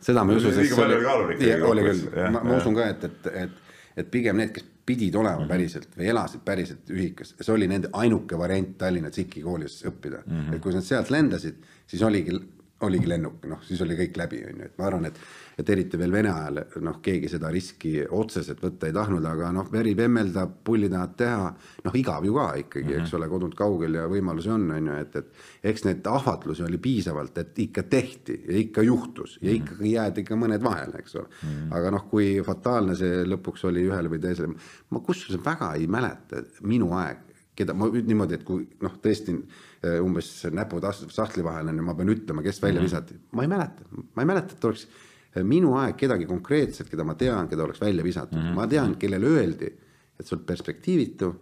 Seda ma ei usu, sest see oli oli küll. Ma, ma usun ka, et, et, et, et pigem need, kes pidid olema päriselt või elasid päriselt ühikas, see oli nende ainuke variant Tallinna TSIK-i koolis õppida mm. -hmm. et kui nad sealt lendasid, siis oligi, oligi lennuk, noh, siis oli kõik läbi, on ju, et ma arvan, et et eriti veel Vene ajal noh, keegi seda riski otseselt võtta ei tahtnud, aga noh, veri vemmeldab, pulli tahad teha, noh, igav ju ka ikkagi mm, -hmm. eks ole, kodunt kaugel ja võimalusi on, on ju, et, et eks neid ahvatlusi oli piisavalt, et ikka tehti ja ikka juhtus ja ikkagi jäädi ikka mõned vahele, eks ole mm. -hmm. aga noh, kui fataalne see lõpuks oli ühele või teisele, ma kusjuures väga ei mäleta minu aeg, keda ma niimoodi, et kui noh, tõesti eh, umbes näpud sahtli vahel on ja ma pean ütlema, kes välja visati, ma ei mäleta, ma ei mäleta, et oleks minu aeg kedagi konkreetset, keda ma tean, keda oleks välja visatud mm, -hmm. ma tean, kellele öeldi, et sa oled perspektiivitu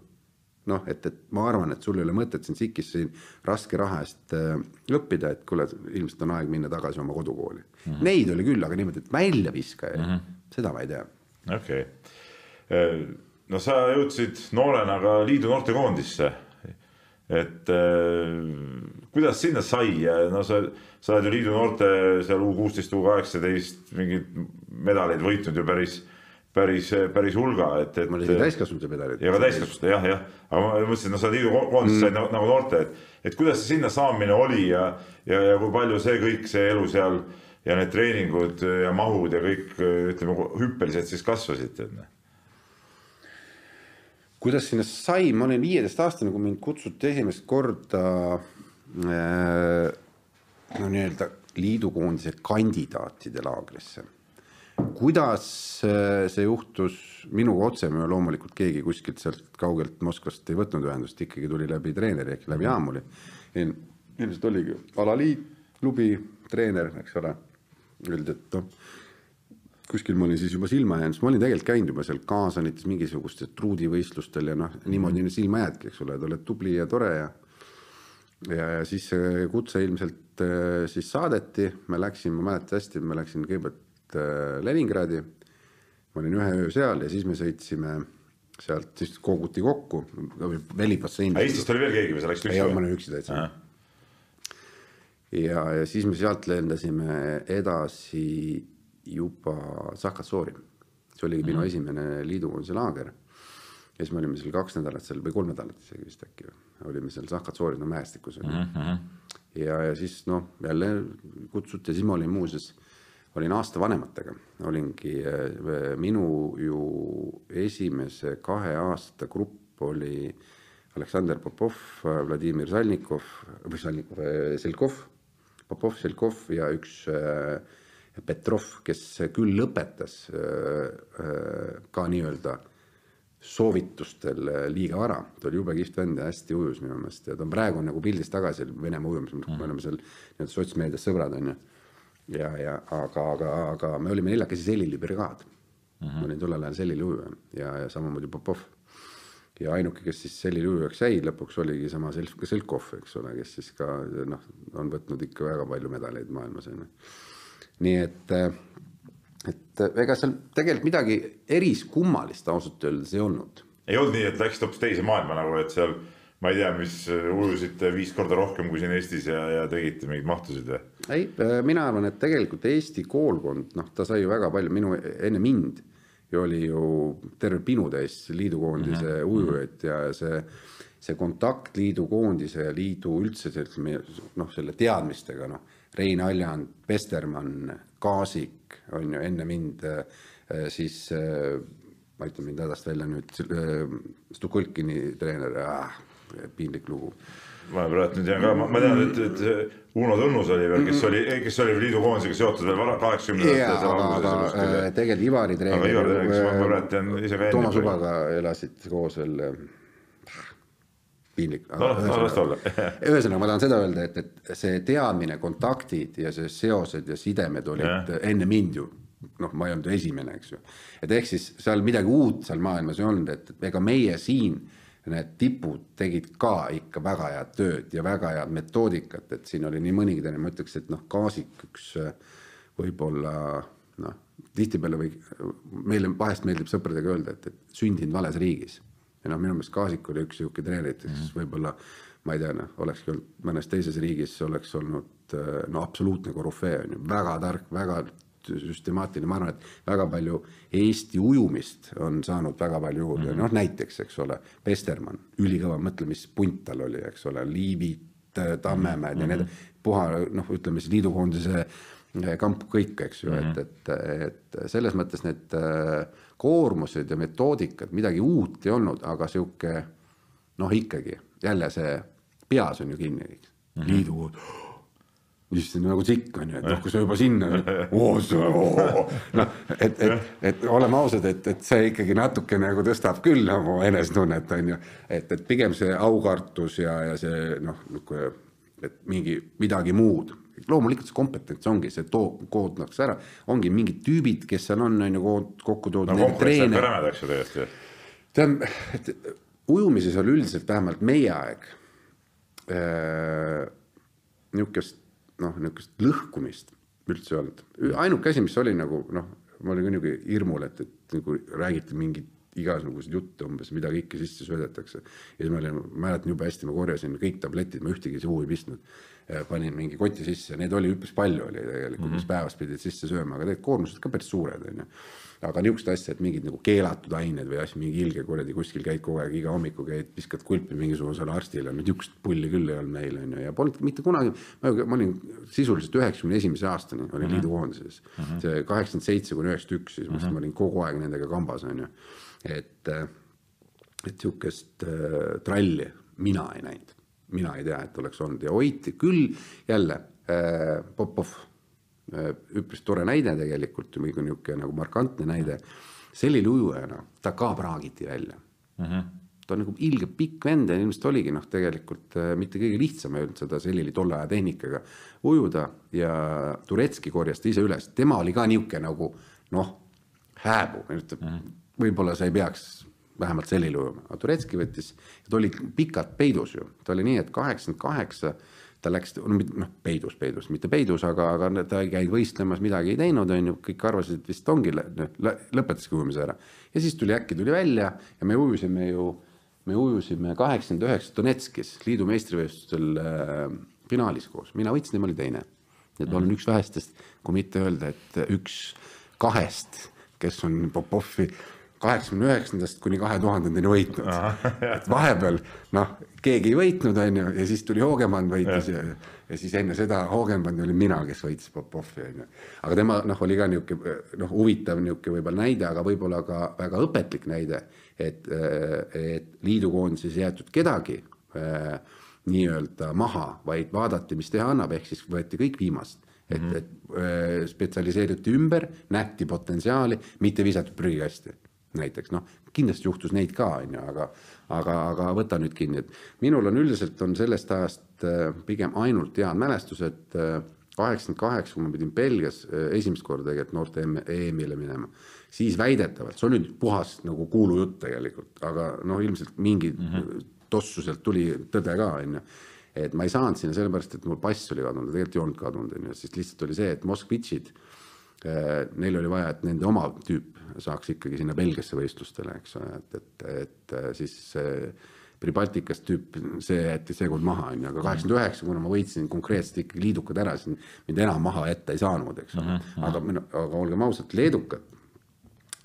noh, et, et ma arvan, et sul ei ole mõtet siin SIK-is siin raske raha eest äh, õppida, et kuule, ilmselt on aeg minna tagasi oma kodukooli mm. -hmm. Neid oli küll, aga niimoodi, et väljaviskaja mm, -hmm. seda ma ei tea. okei okay., no sa jõudsid noorena ka liidu noortekoondisse. Et äh, kuidas sinna sai no sa, sa oled ju liidu noorte seal U kuusteist, U kaheksateist mingeid medaleid võitnud ju päris, päris, päris hulga, et, et. mul olid täiskasvanute medalid. ja ka täiskasvanute jah, jah, aga ma mõtlesin, et no sa liidu koondist said nagu, nagu noorte, et, et kuidas see sinna saamine oli ja, ja, ja kui palju see kõik, see elu seal ja need treeningud ja mahud ja kõik ütleme hüppeliselt siis kasvasid, et noh. Kuidas sinna sai, ma olin viieteistaastane, kui mind kutsuti esimest korda äh, no nii-öelda liidukoondise kandidaatide laagrisse. kuidas äh, see juhtus, minuga otse me loomulikult keegi kuskilt sealt kaugelt Moskvast ei võtnud ühendust, ikkagi tuli läbi treeneri ehk läbi Aamuli. ilmselt oligi alaliit, klubi, treener, eks ole. Öeldi, et noh, kuskil ma olin siis juba silma jäänud, sest ma olin tegelikult käinud juba seal Kaasanites mingisugustel truudivõistlustel ja noh, niimoodi silma jäädki, eks ole, et oled tubli ja tore ja ja, ja siis see kutse ilmselt äh, siis saadeti, ma läksin, ma mäletan hästi, ma läksin kõigepealt äh, Leningradi. ma olin ühe öö seal ja siis me sõitsime sealt, siis koguti kokku, välibassein. aga Eestist oli veel keegi või sa läksid ei, ma üksi? olin üksi täitsa. ja, ja siis me sealt lendasime edasi juba Sahhassoori. see oligi minu esimene liidukoondise laager. ja siis me olime seal kaks nädalat seal või kolm nädalat isegi vist äkki, olime seal Sahhassooris, no mäestikus oli mm. -hmm. ja, ja siis noh, jälle kutsuti ja siis ma olin muuseas, olin aasta vanematega, olingi äh, minu ju esimese kahe aasta grupp oli Aleksandr Popov, Vladimir Salnikov või Salnikov, Selkov, Popov, Selkov ja üks äh, Petrov, kes küll lõpetas äh, äh, ka nii-öelda soovitustel äh, liiga vara, ta oli jube kihvt vend ja hästi ujus minu meelest ja ta on praegu nagu pildis tagasi Venemaa ujumisel, me oleme seal nii-öelda sotsmeedias sõbrad onju. ja, ja aga, aga, aga me olime neljakesi Selili brigaad mm. -hmm. ma olin tollel ajal Selili ujuja ja, ja samamoodi Popov ja ainuke, kes siis Selili ujujaks jäi lõpuks oligi sama Selkov, eks ole, kes siis ka noh, on võtnud ikka väga palju medaleid maailmas onju. Nii et, et ega seal tegelikult midagi eriskummalist ausalt öeldes ei olnud. ei olnud nii, et läksid hoopis teise maailma nagu, et seal ma ei tea, mis ujusite viis korda rohkem kui siin Eestis ja, ja tegite mingeid mahtusid või? ei, mina arvan, et tegelikult Eesti koolkond, noh, ta sai ju väga palju, minu enne mind ju oli ju terve pinutäis liidukoondise mm -hmm. ujujaid ja see, see kontakt liidukoondise ja liidu üldse selle noh, selle teadmistega noh, Rein Aljan, Pestermann, Kaasik on ju enne mind äh, siis äh, ma ütlen mind hädast välja nüüd, Stukulkini treener äh,, piinlik lugu ma praegu nüüd jään ka, ma tean, et, et Uno Tõnnus oli veel, kes oli, kes oli liidukoondisega seotud veel vara, kaheksakümnendatel. aga, aga tegelikult Ivari treener. Toomas Ubaga elasid koos veel piinlik. no las ta olla. [LAUGHS] ühesõnaga, ma tahan seda öelda, et, et see teadmine, kontaktid ja see seosed ja sidemed olid ja. enne mind ju noh, ma ei olnud ju esimene, eks ju. et ehk siis seal midagi uut seal maailmas ei olnud, et ega meie siin need tipud tegid ka ikka väga head tööd ja väga head metoodikat, et siin oli nii mõnigi teine, ma ütleks, et noh, Kaasik üks võib-olla noh, tihtipeale või meile vahest meeldib sõpradega öelda, et, et sündinud vales riigis. Ja noh, minu meelest Kaasik oli üks sihuke treeneritest mm -hmm., võib-olla ma ei tea, noh, olekski olnud mõnes teises riigis oleks olnud no absoluutne korüfee on ju, väga tark, väga süstemaatiline, ma arvan, et väga palju Eesti ujumist on saanud väga palju juurde mm -hmm., noh näiteks, eks ole, Pestermann, ülikõva, mõtle, mis punt tal oli, eks ole, Liivit, Tammemäed mm -hmm. ja need puha, noh, ütleme siis liidukoondise eh, kamp kõik, eks ju mm, -hmm. et, et, et selles mõttes need eh, koormused ja metoodikad, midagi uut ei olnud, aga sihuke noh, ikkagi jälle see peas on ju kinni, mm -hmm., liidukoond [GASPS] issand nagu sikk on ju, et noh, kui sa juba sinna, [LAUGHS] noh, et, et, et oleme ausad, et, et see ikkagi natuke nagu tõstab küll nagu enesetunnet on ju. et, et pigem see aukartus ja, ja see noh, niisugune, et mingi midagi muud. Loomulikult see kompetents ongi, see too, koondaks ära, ongi mingid tüübid, kes seal on, on ju kokku toodud no,. tähendab, ujumises oli üldiselt vähemalt meie aeg äh, niisugust noh, niisugust lõhkumist üldse ei olnud. ainuke asi, mis oli nagu noh, ma olin ka niisugune hirmul, et, et nagu räägiti mingit igasuguseid jutte umbes, mida kõike sisse söödetakse. ja siis ma olin, mäletan jube hästi, ma korjasin kõik tabletid, ma ühtegi suhu ei pistnud. Panin mingi koti sisse, neid oli üpris palju oli tegelikult mm, -hmm. mis päevas pidid sisse sööma, aga tegelikult koormused ka päris suured on ju aga niisugust asja, et mingid nagu keelatud ained või asju, mingi ilge kuradi kuskil käid kogu aeg, iga hommiku käid, viskad kulpi mingisugusele arstile, no niisugust pulli küll ei olnud meil on ju ja polnud mitte kunagi. ma olin sisuliselt üheksakümne esimese aastani olin mm -hmm. liidukoondises mm, -hmm. see kaheksakümmend seitse kuni üheksakümmend üks, siis mm -hmm. ma olin kogu aeg nendega kambas on ju. et, et sihukest äh, tralli mina ei näinud, mina ei tea, et oleks olnud ja hoiti küll jälle äh, Popov Äh, üpris tore näide tegelikult, niisugune nagu markantne näide. selline ujujana ta ka praagiti välja mm. -hmm. ta on nagu ilge pikk vend ja ilmselt oligi noh, tegelikult äh, mitte kõige lihtsam ei olnud seda selili tolle aja tehnikaga ujuda ja Turetski korjas ta ise üles, tema oli ka niisugune nagu noh, hääbu, ütleb mm -hmm. võib-olla sa ei peaks vähemalt ujuma, aga Turetski võttis, ta oli pikalt peidus ju, ta oli nii, et kaheksakümmend kaheksa ta läks, noh, peidus, peidus, mitte peidus, aga, aga ta ei käinud võistlemas, midagi ei teinud, on ju, kõik arvasid, et vist ongi, lõpetaski ujumise ära. ja siis tuli äkki tuli välja ja me ujusime ju, me ujusime kaheksakümmend üheksa Donetskis liidu meistrivõistlustel äh, finaalis koos, mina võitsin, tema oli teine. et ma olen üks vähestest, kui mitte öelda, et üks kahest, kes on Popovi kaheksakümne üheksandast kuni kahe tuhandendani võitnud. et vahepeal noh, keegi ei võitnud, on ju, ja siis tuli Hoogemann võitis ja, ja siis enne seda Hoogemann olin mina, kes võitis Popovi, on ju. aga tema noh, oli ka niisugune noh, huvitav niisugune võib-olla näide, aga võib-olla ka väga õpetlik näide, et, et liidukoondises ei jäetud kedagi äh, nii-öelda maha, vaid vaadati, mis teha annab, ehk siis võeti kõik viimast et -hmm. et äh, spetsialiseeruti ümber, nähti potentsiaali, mitte visati prügikasti näiteks noh, kindlasti juhtus neid ka, on ju, aga, aga, aga võta nüüd kinni, et minul on üldiselt on sellest ajast äh, pigem ainult head mälestused. Äh, kaheksakümmend kaheksa, kui ma pidin Belgias äh, esimest korda tegelikult noorte EM-ile minema, siis väidetavalt, see on nüüd puhas nagu kuulujutt tegelikult, aga noh, ilmselt mingi mm -hmm. tossu sealt tuli tõde ka, on ju et ma ei saanud sinna sellepärast, et mul pass oli kadunud, tegelikult ei olnud kadunud, on ju, siis lihtsalt oli see, et Moskvitšid äh, Äh, neil oli vaja, et nende oma tüüp saaks ikkagi sinna Belgiasse võistlustele, eks ole, et, et, et äh, siis Pribaltikast tüüp, see jäeti seekord maha, on ju, aga kaheksakümmend üheksa, kuna ma võitsin konkreetselt ikkagi liidukad ära, siis mind enam maha jätta ei saanud, eks ole. aga, aga olgem ausad, leedukad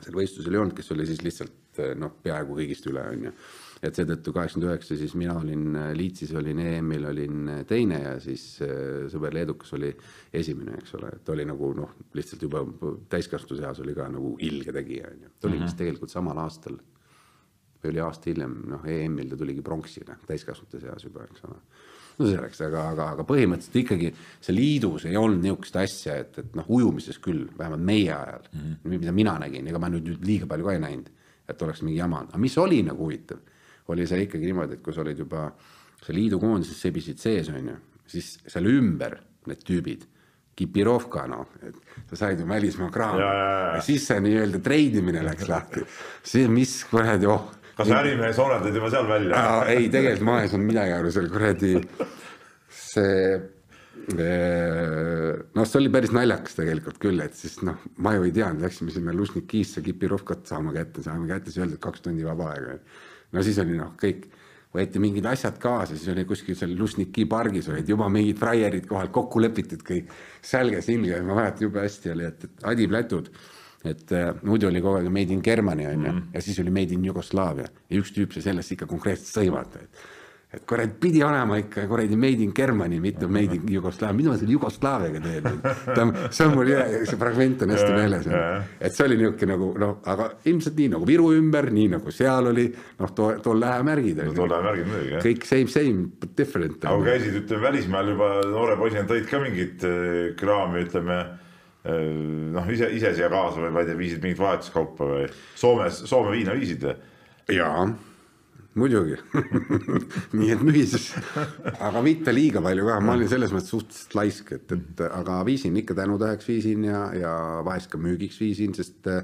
seal võistlusel ei olnud, kes oli siis lihtsalt noh, peaaegu kõigist üle, on ju et seetõttu kaheksakümmend üheksa siis mina olin äh, Liitsis olin EM-il olin äh, teine ja siis äh, sõber Leedukas oli esimene, eks ole, et oli nagu noh, lihtsalt juba täiskasvanuse eas oli ka nagu ilge tegija on ju, ta oli vist mm -hmm. tegelikult samal aastal või oli aasta hiljem, noh EM-il ta tuligi pronksile täiskasvanute seas juba, eks ole. no selleks, aga, aga, aga põhimõtteliselt ikkagi see liidus ei olnud niisugust asja, et, et noh, ujumises küll, vähemalt meie ajal mm, -hmm. mida mina nägin, ega ma nüüd, nüüd liiga palju ka ei näinud, et oleks mingi jama, aga mis oli nagu huvitav, oli see ikkagi niimoodi, et kui sa olid juba sa liidukoondises sebisid sees, on ju, siis seal ümber need tüübid Kipirovka, noh, et sa said ju välismaa kraami ja, ja, ja. ja siis see nii-öelda treidimine läks lahti. see, mis kuradi, oh. kas ärimees hooneldad juba seal välja? ei, tegelikult ma ei saanud midagi aru, seal kuradi see noh, see oli päris naljakas tegelikult küll, et siis noh, ma ju ei teadnud, läksime sinna Lužnikisse Kipirovkat saama kätte, saame kätte, siis öeldi, et kaks tundi vaba aega. No siis oli noh, kõik võeti mingid asjad kaasa, siis oli kuskil seal Lužniki pargis olid juba mingid fraierid kohal kokku lepitud kõik. selge-selge, ma mäletan jube hästi oli, et, et adiplätud, et äh, muidu oli kogu aeg made in Germany on ju mm -hmm. ja siis oli made in Jugoslaavia ja üks tüüp sai sellest ikka konkreetselt sõimata, et et kurat pidi olema ikka kuradi made in Germany, mitte made in Jugoslaavia, mida ma selle Jugoslaaviaga teen. see on mul see fragment on hästi meeles. et see oli niisugune nagu noh, aga ilmselt nii nagu Viru ümber, nii nagu seal oli noh, too, tol ajal märgid. no tol ajal märgid muidugi jah. kõik same, same, but different. aga kui käisid, ütleme välismaal juba noore poisina tõid ka mingit äh, kraami, ütleme äh, noh, ise, ise siia kaasa või ma ei tea, viisid mingit vahetuskaupa või Soomes, Soome viina viisid või? jaa muidugi [LAUGHS] nii et müüs, aga mitte liiga palju ka, ma olin selles mõttes suhteliselt laisk, et, et aga viisin ikka tänutäheks viisin ja, ja vahest ka müügiks viisin, sest äh,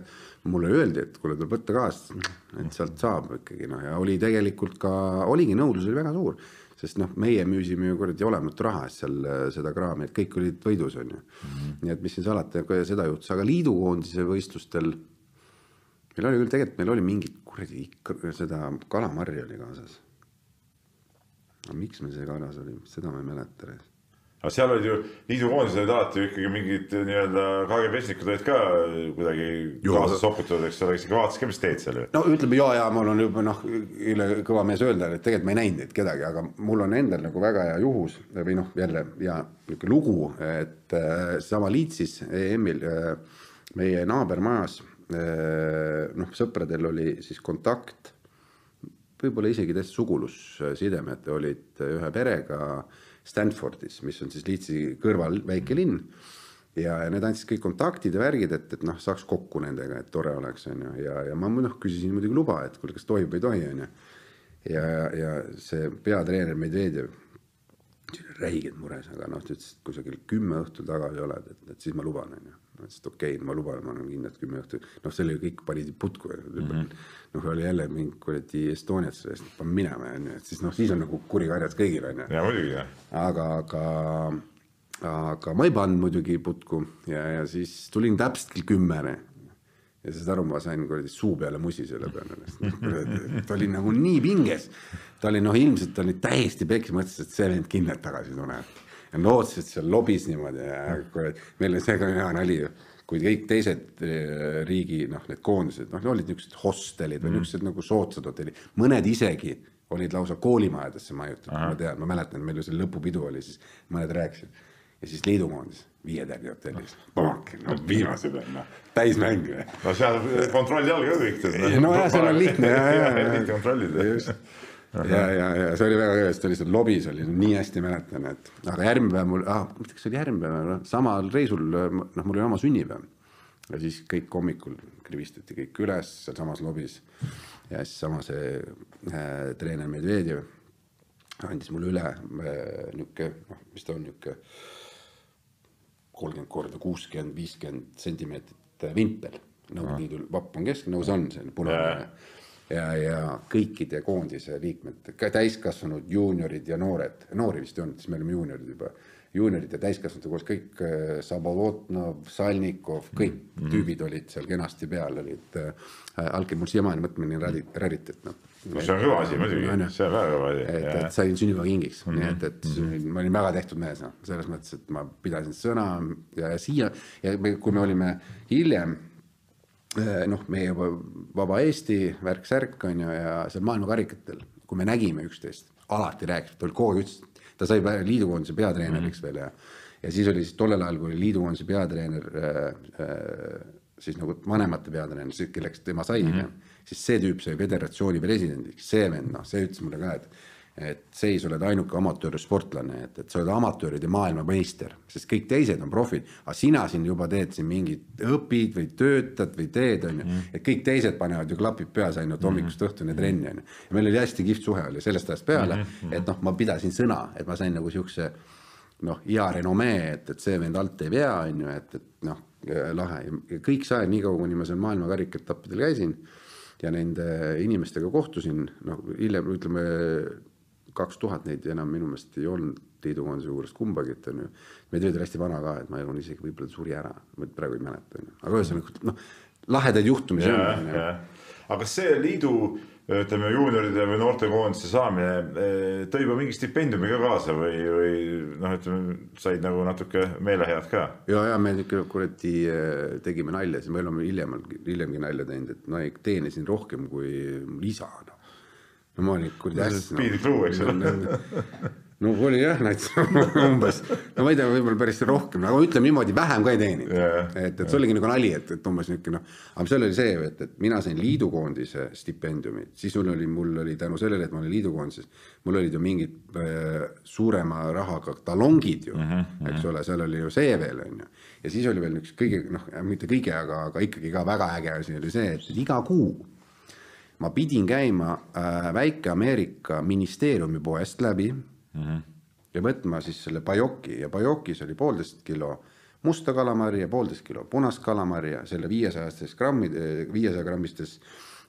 mulle öeldi, et kuule, tuleb võtta kaasa, et sealt saab ikkagi noh, ja oli tegelikult ka, oligi nõudlus oli väga suur sest noh, meie müüsime ju kuradi olematu raha eest seal äh, seda kraami, et kõik olid võidus, on ju mm. -hmm. nii et mis siin salata, seda juhtus, aga liidukoondise võistlustel meil oli küll, tegelikult meil oli mingit kuradi seda kalamarja oli kaasas. aga miks meil see kaasas oli, seda ma ei mäleta. aga seal olid ju, liidukoondised olid alati ikkagi mingid nii-öelda KGB-snikud olid ka kuidagi jo. kaasas sokutatud, eks ole, eks ikka vaatasid ka, mis teed seal ju. no ütleme ja, ja mul on juba noh, üle kõva mees öelda, et tegelikult ma ei näinud neid kedagi, aga mul on endal nagu väga hea juhus või noh, jälle hea niisugune lugu, et äh, seesama Liitsis EM-il äh, meie naabermajas noh, sõpradel oli siis kontakt, võib-olla isegi täitsa sugulussidemed olid ühe perega Stanfordis, mis on siis Leedsi kõrval väike linn. ja, ja need andsid kõik kontaktid ja värgid, et, et noh, saaks kokku nendega, et tore oleks, on ju, ja, ja ma noh, küsisin muidugi luba, et kuule, kas tohib või ei tohi, on ju. ja, ja see peatreener Medvedjev, räigelt mures, aga noh, ta ütles, et kui sa kell kümme õhtul tagasi oled, et, et siis ma luban, on ju ma ütlesin, et okei okay,, ma luban, ma annan kindlalt kümme õhtu, noh, selle kõik panid putku mm. -hmm. noh, oli jälle mingi kuradi Estoniat sellest, paneme minema onju, et siis noh, siis on nagu kuri karjas kõigil onju. ja muidugi jah. aga, aga, aga ma ei pannud muidugi putku ja, ja siis tulin täpselt kell kümme ja saad aru, ma sain kuradi suu peale musi selle peale, ta oli nagu nii pinges. ta oli noh, ilmselt oli täiesti pekki, mõtles, et see vend kindlalt tagasi tuleb ja lootsid, seal lobis niimoodi ja kurat, meil oli see ka hea nali ju kui kõik teised eh, riigi noh, need koondised, noh, olid niisugused hostelid või mm. niisugused nagu soodsad hotellid, mõned isegi olid lausa koolimajadesse majutatud, ma tean, ma mäletan, meil ju see lõpupidu oli, siis mõned rääkisid. ja siis liidukoondis, viie tädi hotellis, no viimased on noh, täismäng. no seal kontrolli all ka kõik. nojah, seal on lihtne [LAUGHS] lihtne kontrollida. just ja, ja, ja see oli väga kõvasti, oli seal lobis oli, nii hästi mäletan, et aga järgmine päev mul ah,, ma ei tea, kas see oli järgmine päev, noh, samal reisul, noh, mul oli oma sünnipäev. ja siis kõik hommikul krivistati kõik üles sealsamas lobis ja siis sama see äh, treener Medvedjev andis mulle üle äh, niisugune, noh, mis ta on, niisugune kolmkümmend korda kuuskümmend, viiskümmend sentimeetrit äh, vimpel. Nõukogude Liidu vapp on kesk, nõus on, see on punane ja, ja kõikide koondise liikmed, ka täiskasvanud juuniorid ja noored, noori vist ei olnud, siis me olime juuniorid juba, juuniorid ja täiskasvanute koos kõik, äh, Sabovodnov, Salnikov, kõik mm -hmm. tüübid olid seal kenasti peal, olid äh,. Alkin mul siiamaani mõtlemine on rariteet, noh. no see on kõva asi muidugi, see on väga kõva asi. et, et sain sünnipäevakingiks mm, -hmm. nii et, et mm -hmm. ma olin väga tehtud mees, noh, selles mõttes, et ma pidasin sõna ja, siia ja me, kui me olime hiljem noh, meie Vaba Eesti värk-särk on ju ja seal maailmakarikatel, kui me nägime üksteist, alati rääkisime, ta oli kogu aeg ütles, ta sai liidukoondise peatreeneriks mm -hmm. veel ja. ja siis oli siis tollel ajal, kui oli liidukoondise peatreener äh, äh, siis nagu vanemate peatreener, kelleks tema sai mm. -hmm. siis see tüüp sai föderatsiooni presidendiks, see vend, noh, see ütles mulle ka, et et seis oled ainuke amatöörsportlane, et, et sa oled amatööride maailmameister, sest kõik teised on profid, aga sina siin juba teed siin mingit, õpid või töötad või teed, on ju, Mhm. et kõik teised panevad ju klapid peas ainult hommikust õhtuni trenni, on ju. ja meil oli hästi kihvt suhe oli sellest ajast peale -hmm. et noh, ma pidasin sõna, et ma sain nagu siukse noh, hea renomee, et, et see vend alt ei vea, on ju, et, et noh, lahe kõik see aeg, niikaua kuni ma seal maailma karikaetappidel käisin ja nende inimestega kohtusin, noh hiljem ütleme kaks tuhat neid enam minu meelest ei olnud liidukoondise juures kumbagi, et on ju. Medved oli hästi vana ka, et ma arvan isegi võib-olla ta suri ära, ma praegu ei mäleta, on ju, aga ühesõnaga noh, lahedaid juhtumisi on. aga kas see liidu ütleme juunioride või noortekoondise saamine eh, tõi juba mingi stipendiumi ka kaasa või, või noh, ütleme said nagu natuke meelehead ka? ja, ja me ikka kuradi eh, tegime nalja, siis me oleme hiljem, hiljemgi nalja teinud, et ma teenisin rohkem kui isa noh. No ma olin kuradi hästi. piinlik lugu, eks ole. no oli jah, näiteks [LAUGHS] umbes, no ma ei tea, võib-olla päris rohkem, aga ütleme niimoodi, vähem ka ei teeninud Yeah. et, et see oligi nagu nali, et, et umbes niisugune noh, aga seal oli see, et, et mina sain liidukoondise stipendiumi, siis mul oli, mul oli tänu sellele, et ma olin liidukoondises, mul olid ju mingid äh, suurema rahaga talongid ju mm, -hmm. eks ole, seal oli ju see veel, on ju. ja siis oli veel üks kõige, noh, mitte kõige, aga, aga ikkagi ka väga äge asi oli see, et iga kuu ma pidin käima äh, väike Ameerika ministeeriumi poest läbi mm -hmm. ja võtma siis selle pajoki ja pajokis oli poolteist kilo musta kalamari ja poolteist kilo punast kalamari ja selle viiesajastes grammide, viiesaja grammistes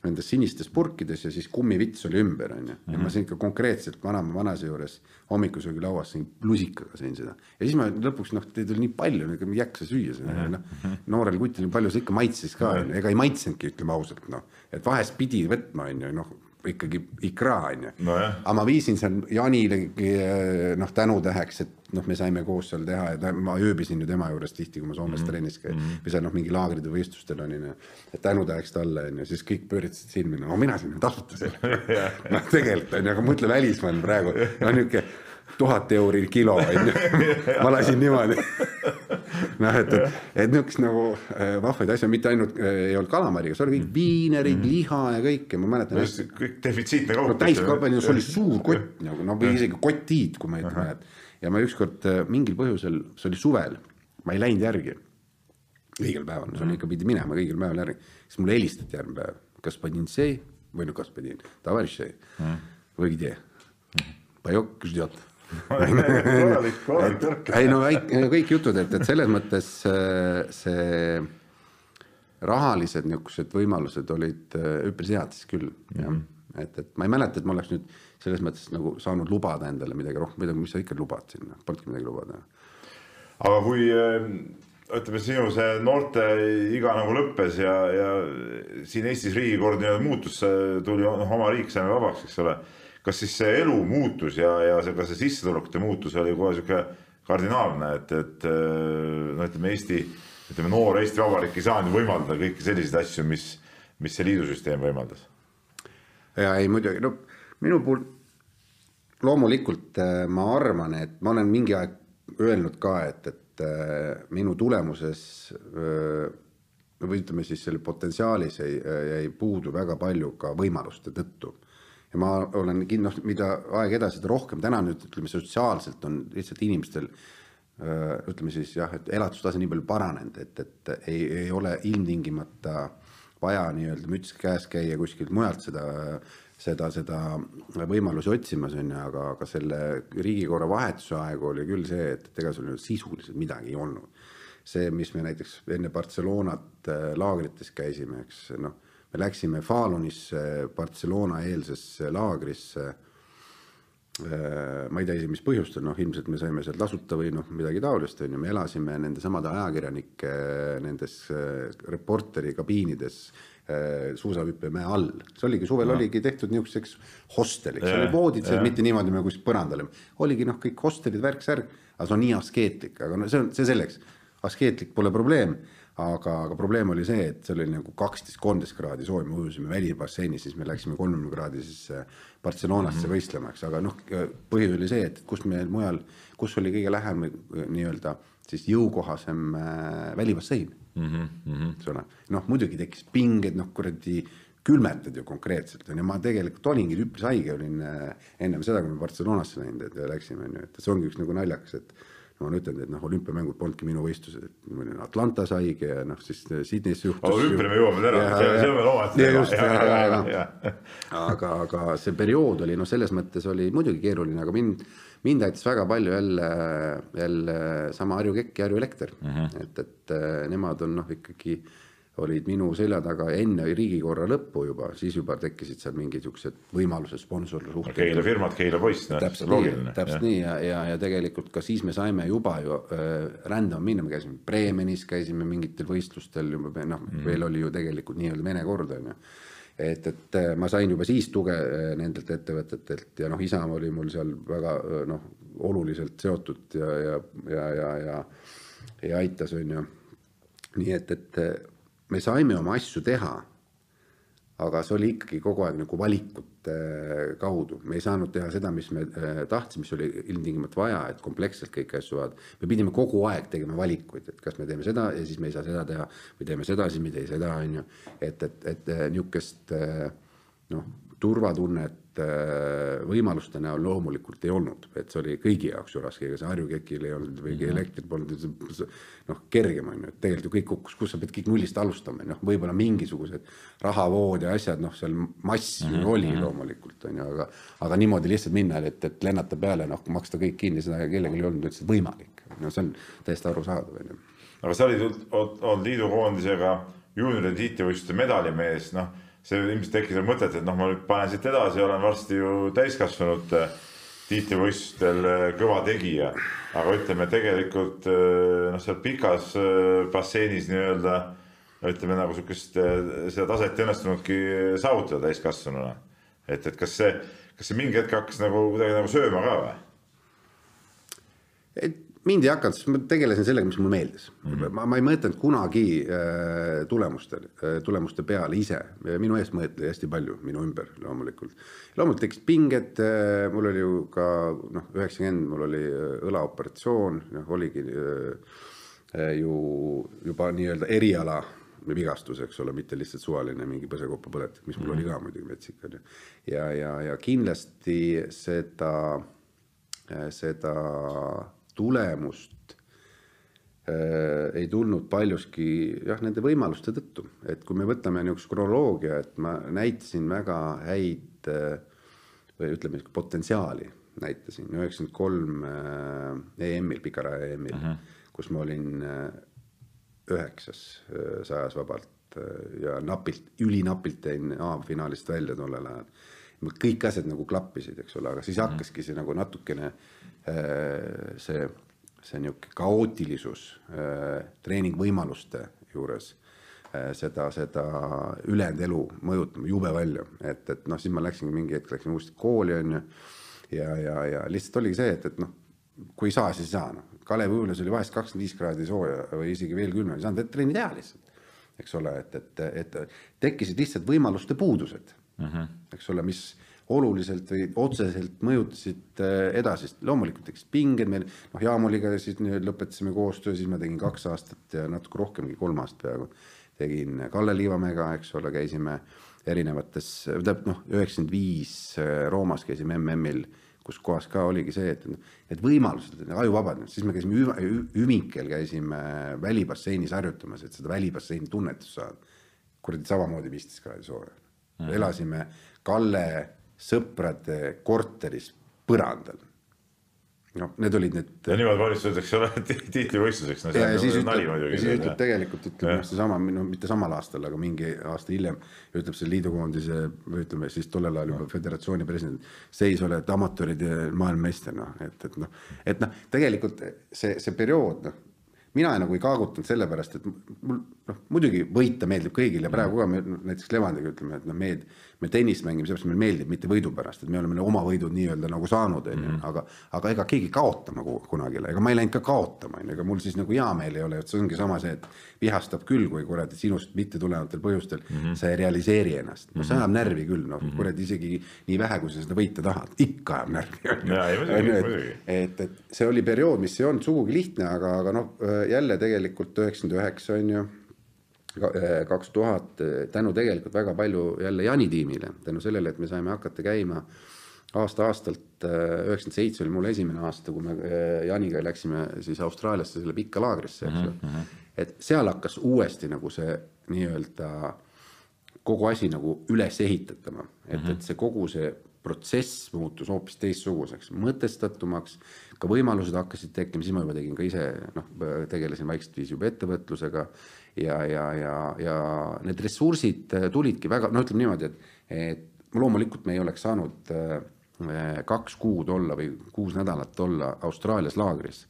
nendes sinistes purkides ja siis kummivits oli ümber, onju. ja ma sain ikka konkreetselt vanaema vanase juures hommikusöögilauas sain lusikaga sõin seda. ja siis ma lõpuks noh, teid oli nii palju, ega ma ei jaksa süüa seda, noh. noorel kutil nii palju see ikka maitses ka, onju, ega ei maitsenudki, ütleme ausalt, noh. Et vahest pidi võtma, onju, noh ikkagi ikra onju Nojah. aga ma viisin seal Janilegi noh tänutäheks, et noh, me saime koos seal teha ja ta, ma ööbisin ju tema juures tihti, kui ma Soomes mm -hmm. trennis käin mm -hmm. või seal noh, mingi laagrid või võistlustel olin ja et tänutäheks talle onju, siis kõik pööritasid silmi, no mina sain ju tasuta selle noh, tegelikult onju, aga mõtle välismaal praegu, no niuke tuhat euri kilo onju, [LAUGHS] ma lasin niimoodi noh, et, et, et niisugust nagu äh, vahvaid asju, mitte ainult äh, ei olnud kalamariga, see oli kõik viinerid mm, -hmm. liha ja kõike, ma mäletan hästi. kõik defitsiitne kaup. no täiskaubaline, see oli suur kott nagu, no või isegi kotiid, kui ma õieti mäletan. ja ma ükskord äh, mingil põhjusel, see oli suvel, ma ei läinud järgi õigel päeval, see oli ikka pidi minema õigel päeval järgi, siis mulle helistati järgmine päev, kas padin see või no kas padin, tavariš see või где, pajok žдет korralik, korralik tõrk. ei no väik- kõik jutud, et, et selles mõttes äh, see rahalised niisugused võimalused olid äh, üpris head siis küll jah mm -hmm. et, et ma ei mäleta, et ma oleks nüüd selles mõttes nagu saanud lubada endale midagi rohkem, midagi, mis sa ikka lubad sinna, polnudki midagi lubada. aga kui äh, ütleme, sinu see noorte iga nagu lõppes ja, ja siin Eestis riigikord nii-öelda muutus, tuli noh, oma riik saime vabaks, eks ole. Kas siis see elu muutus ja, ja see, ka see sissetulekute muutus oli kohe sihuke kardinaalne, et, et no ütleme, Eesti, ütleme noor Eesti Vabariik ei saanud võimaldada kõiki selliseid asju, mis, mis see liidusüsteem võimaldas. ja ei muidugi, no minu puhul loomulikult äh, ma arvan, et ma olen mingi aeg öelnud ka, et, et äh, minu tulemuses või ütleme siis selle potentsiaalis jäi, jäi puudu väga palju ka võimaluste tõttu. Ja ma olen kindlasti, mida aeg edasi, seda rohkem täna nüüd ütleme sotsiaalselt on lihtsalt inimestel ütleme siis jah, et elatustase nii palju paranenud, et, et ei, ei ole ilmtingimata vaja nii-öelda müts käes käia kuskilt mujalt seda seda, seda võimalusi otsimas on ju, aga, aga selle riigikorra vahetuse aeg oli küll see, et, et ega sul sisuliselt midagi ei olnud. see, mis me näiteks enne Barcelonat laagrites käisime, eks noh, me läksime Falunisse Barcelona eelsesse laagrisse. ma ei tea isegi, mis põhjustel, noh, ilmselt me saime seal tasuta või noh, midagi taolist on ju, me elasime nende samade ajakirjanike nendes reporteri kabiinides suusahüppemäe all, see oligi suvel no. oligi tehtud niisuguseks hosteliks, oli voodid seal, mitte niimoodi nagu kuskil põrandal, oligi noh, kõik hostelid, värk-särk, aga see on nii askeetlik, aga no see on, see selleks, askeetlik pole probleem aga, aga probleem oli see, et seal oli nagu kaksteist, kolmteist kraadi soojim, me ujusime välibasseinis, siis me läksime kolmekümne kraadisesse Barcelonasse mm -hmm. võistlema, eks, aga noh, põhjus oli see, et kus meil mujal, kus oli kõige lähem nii-öelda siis jõukohasem äh, välibassein mm. -hmm. eks ole, noh muidugi tekkis pinged, noh kuradi külmetad ju konkreetselt on ju, ma tegelikult olingi üpris haige olin äh, ennem seda, kui me Barcelonasse läinud, läksime on ju, et see ongi üks nagu naljakas, et ma olen ütelnud, et noh, olümpiamängud polnudki minu võistlused, et ma olin Atlantas haige ja noh, siis Sydneys juhtus. olümpiale me jõuame täna, see on veel omaette teema. [LAUGHS] aga, aga see periood oli noh, selles mõttes oli muidugi keeruline, aga mind, mind aitas väga palju jälle, jälle sama Harju Kekk ja Harju Elekter mm, -hmm. et, et nemad on noh, ikkagi olid minu selja taga enne riigikorra lõppu juba, siis juba tekkisid seal mingid siuksed võimalused, sponsorsuhted. Keila firmad, Keila poiss, noh, täpselt nii, täpselt nii ja, ja, ja tegelikult ka siis me saime juba ju äh, rändama minna, me käisime Bremenis, käisime mingitel võistlustel juba noh mm., veel oli ju tegelikult nii-öelda Vene kord on ju et, et äh, ma sain juba siis tuge äh, nendelt ettevõtetelt ja noh, Isamaa oli mul seal väga äh, noh, oluliselt seotud ja, ja, ja, ja, ja, ja aitas, on ju. nii et, et me saime oma asju teha, aga see oli ikkagi kogu aeg nagu valikute kaudu, me ei saanud teha seda, mis me äh, tahtsime, mis oli ilmtingimata vaja, et kompleksselt kõiki asju vaadata. me pidime kogu aeg tegema valikuid, et kas me teeme seda ja siis me ei saa seda teha või teeme seda, siis me ei tee seda, on ju. et, et, et äh, niisugust äh, noh, turvatunnet Äh, võimaluste näol loomulikult ei olnud, et see oli kõigi jaoks ju raske, ega see Harju Kekil ei olnud või -hmm. elektril polnud noh, kergem on ju, et tegelikult ju kõik kukkus, kus sa pead kõik nullist alustama, noh, võib-olla mingisugused rahavood ja asjad, noh, seal massi mm -hmm. oli mhm. loomulikult on ju, aga, aga niimoodi lihtsalt minna, et, et lennata peale, noh, maksta kõik kinni, seda kellelgi ei olnud üldse võimalik. no see on täiesti arusaadav, on ju. aga sa olid olnud liidukoondisega juunioride tiitlivõistluste medalimees, noh see ilmselt tekitab mõtet, et noh, ma nüüd panen siit edasi, olen varsti ju täiskasvanute tiitlivõistlustel äh, kõva tegija. aga ütleme tegelikult äh, noh, seal pikas äh, basseinis nii-öelda ütleme nagu sihukest seda taset ei õnnestunudki saavutada täiskasvanuna. et, et kas see, kas see mingi hetk hakkas nagu kuidagi nagu sööma ka või? et mind ei hakanud, sest ma tegelesin sellega, mis mulle meeldis mm. -hmm. ma, ma ei mõtelnud kunagi äh, tulemustel äh,, tulemuste peale ise. minu eest mõeldi hästi palju minu ümber loomulikult. loomulikult tekkisid pinged äh,, mul oli ju ka noh, üheksakümmend mul oli äh, õlaoperatsioon, noh oligi äh, äh, ju juba nii-öelda eriala vigastus, eks ole, mitte lihtsalt suvaline mingi põsekopa põletik, mis mul mm -hmm. oli ka muidugi metsik on ju. ja, ja, ja kindlasti seda, seda tulemust äh, ei tulnud paljuski jah, nende võimaluste tõttu, et kui me võtame niisuguse kronoloogia, et ma näitasin väga häid äh, või ütleme, potentsiaali näitasin üheksakümmend kolm äh, EM-il, pikaraja EM-il uh, -huh. kus ma olin äh, üheksas sajas vabalt ja napilt, ülinapilt jäin A-finaalist välja tollel ajal. kõik asjad nagu klappisid, eks ole, aga siis uh -huh. hakkaski see nagu natukene Äh, see, see niisugune kaootilisus äh, treeningvõimaluste juures äh, seda, seda ülejäänud elu mõjutama jube palju, et, et noh, siis ma läksingi mingi hetk läksin uuesti kooli on ju. ja, ja, ja lihtsalt oligi see, et, et noh, kui ei saa, siis ei saa, noh. Kalevi ujulas oli vahest kakskümmend viis kraadi sooja või isegi veel külmem, ei saanud trenni teha lihtsalt. eks ole, et, et, et tekkisid lihtsalt võimaluste puudused mm, -hmm. eks ole, mis oluliselt või otseselt mõjutasid äh, edasist. loomulikult tekkisid pinged meil, noh, Jaamuliga siis lõpetasime koostöö, siis ma tegin kaks aastat ja natuke rohkemgi, kolm aastat peaaegu. tegin Kalle Liivamäega, eks ole, käisime erinevates, tähendab noh, üheksakümmend viis äh, Roomas käisime MM-il, kus kohas ka oligi see, et need võimalused, ajuvabad, siis me käisime Ümikel, käisime välibasseinis harjutamas, et seda välibasseini tunnetust saada. kuradi samamoodi viisteist kraadi sooja mm. elasime Kalle sõprade korteris põrandal. noh, need olid need. ja niimoodi valmistatakse [LAUGHS] tiitlivõistluseks, no ja on siis nali muidugi. siis ütleb tegelikult, ütleb noh, seesama, no mitte samal aastal, aga mingi aasta hiljem ütleb see liidukoondise või ütleme siis tollel ajal juba föderatsiooni president, seis ole, et amatöörid maailmameister, noh, et, et noh, et noh, tegelikult see, see periood, noh mina nagu ei kaagutanud sellepärast, et mul noh, muidugi võita meeldib kõigile, praegu ka me näiteks Levandiga ütleme, et noh, me, me tennist mängime sellepärast, meile meeldib, mitte võidu pärast, et me oleme oma võidud nii-öelda nagu saanud, on ju, mhm. aga, aga ega keegi kaotama kunagi, ega ma ei läinud ka kaotama, on ju, ega mul siis nagu hea meel ei ole, et see ongi sama see, et vihastab küll, kui kuradi sinust mitte tulevatel põhjustel mm -hmm. sa ei realiseeri ennast, no see ajab närvi küll, noh mm -hmm. kuradi isegi nii vähe, kui sa seda võita tahad, ikka ajab närvi. et, et see oli periood, mis ei olnud sugugi lihtne, aga, aga noh, jälle tegelikult üheksakümmend üheksa on ju kaks tuhat tänu tegelikult väga palju jälle Jaani tiimile, tänu sellele, et me saime hakata käima aasta-aastalt, üheksakümmend seitse oli mul esimene aasta, kui me Jaaniga läksime siis Austraaliasse selle pikka laagrisse, eks ju. Mm -hmm.. et seal hakkas uuesti nagu see nii-öelda kogu asi nagu üles ehitatama, et mm, -hmm. et see kogu see protsess muutus hoopis teistsuguseks, mõtestatumaks, ka võimalused hakkasid tekkima, siis ma juba tegin ka ise, noh, tegelesin vaikselt viisi juba ettevõtlusega ja, ja, ja, ja need ressursid tulidki väga, no ütleme niimoodi, et, et loomulikult me ei oleks saanud äh, kaks kuud olla või kuus nädalat olla Austraalias laagris,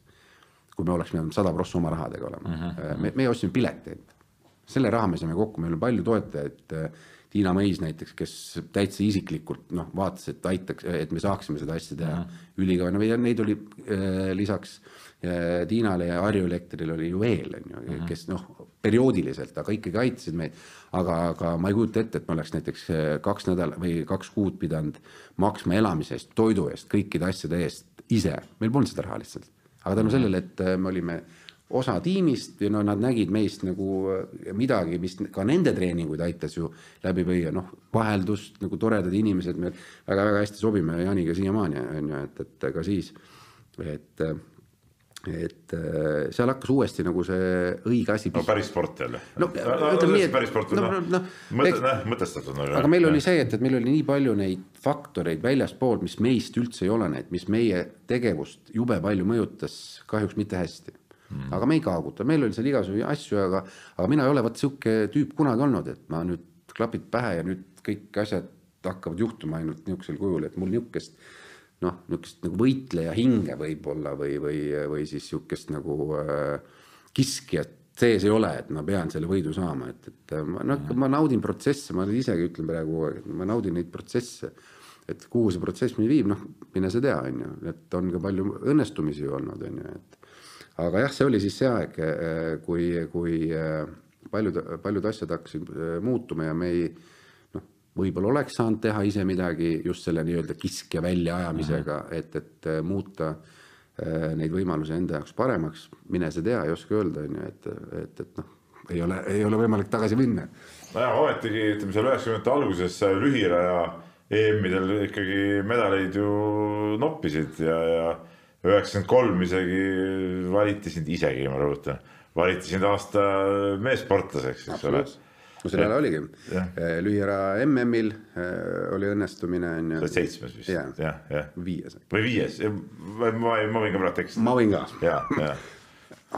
kui me oleks pidanud sada prossa oma rahadega olema. Mhm, -huh. me, me ostsime pileteid, selle raha me saime kokku, meil on palju toetajaid Tiina Mõis näiteks, kes täitsa isiklikult noh, vaatas, et aitaks, et me saaksime seda asja teha mm -hmm. ülikaua, no neid oli äh, lisaks äh, Tiinale ja Harju Elektrile oli ju veel, on ju, mhm. kes noh, perioodiliselt, aga ikkagi aitasid meid. aga, aga ma ei kujuta ette, et ma oleks näiteks äh, kaks nädalat või kaks kuud pidanud maksma elamise eest, toidu eest, kõikide asjade eest ise, meil polnud seda raha lihtsalt. aga tänu sellele, et äh, me olime osa tiimist ja no nad nägid meist nagu äh, midagi, mis ka nende treeninguid aitas ju läbi viia, noh, vaheldust nagu toredad inimesed, me väga-väga hästi sobime Jaaniga siiamaani, on ju, et, et ka siis, et et äh, seal hakkas uuesti nagu see õige asi. no päris sport jälle. no ütleme nii, et. päris sport on noh, noh, mõtestatud aga meil oli see, et, et meil oli nii palju neid faktoreid väljaspoolt, mis meist üldse ei ole neid, mis meie tegevust jube palju mõjutas, kahjuks mitte hästi mm.. aga me ei kaaguta, meil oli seal igasugu asju, aga, aga mina ei ole vot sihuke tüüp kunagi olnud, et ma nüüd klapid pähe ja nüüd kõik asjad hakkavad juhtuma ainult niisugusel kujul, et mul niisugust noh, niisugust nagu võitleja hinge võib-olla või, või, või siis niisugust nagu äh, kiskjat sees ei ole, et ma pean selle võidu saama, et, et ma noh, ma naudin protsesse, ma isegi ütlen praegu, ma naudin neid protsesse. et kuhu see protsess mind viib, noh, mine sa tea, on ju, et on ka palju õnnestumisi olnud, on ju, et aga jah, see oli siis see aeg, äh, kui, kui äh, paljud, paljud asjad hakkasid muutuma ja me ei noh, võib-olla oleks saanud teha ise midagi just selle nii-öelda kiskja väljaajamisega, et, et muuta neid võimalusi enda jaoks paremaks, mine sa tea, ei oska öelda, on ju, et, et, et noh, ei ole, ei ole võimalik tagasi minna. nojah, ometigi ütleme seal üheksakümnendate alguses lühiraja EM-idel ikkagi medaleid ju noppisid ja, ja üheksakümmend kolm isegi valiti sind isegi, ma rõhutan, valiti sind aasta meessportlaseks, eks ole no sel ajal oligi, eh, lühiära MM-il eh, oli õnnestumine on ju. sa oled seitsmes vist ja,, jah, jah. viies. või viies, ma, ma, ma võin ka praegu eksida. ma võin ka. ja, ja [LAUGHS]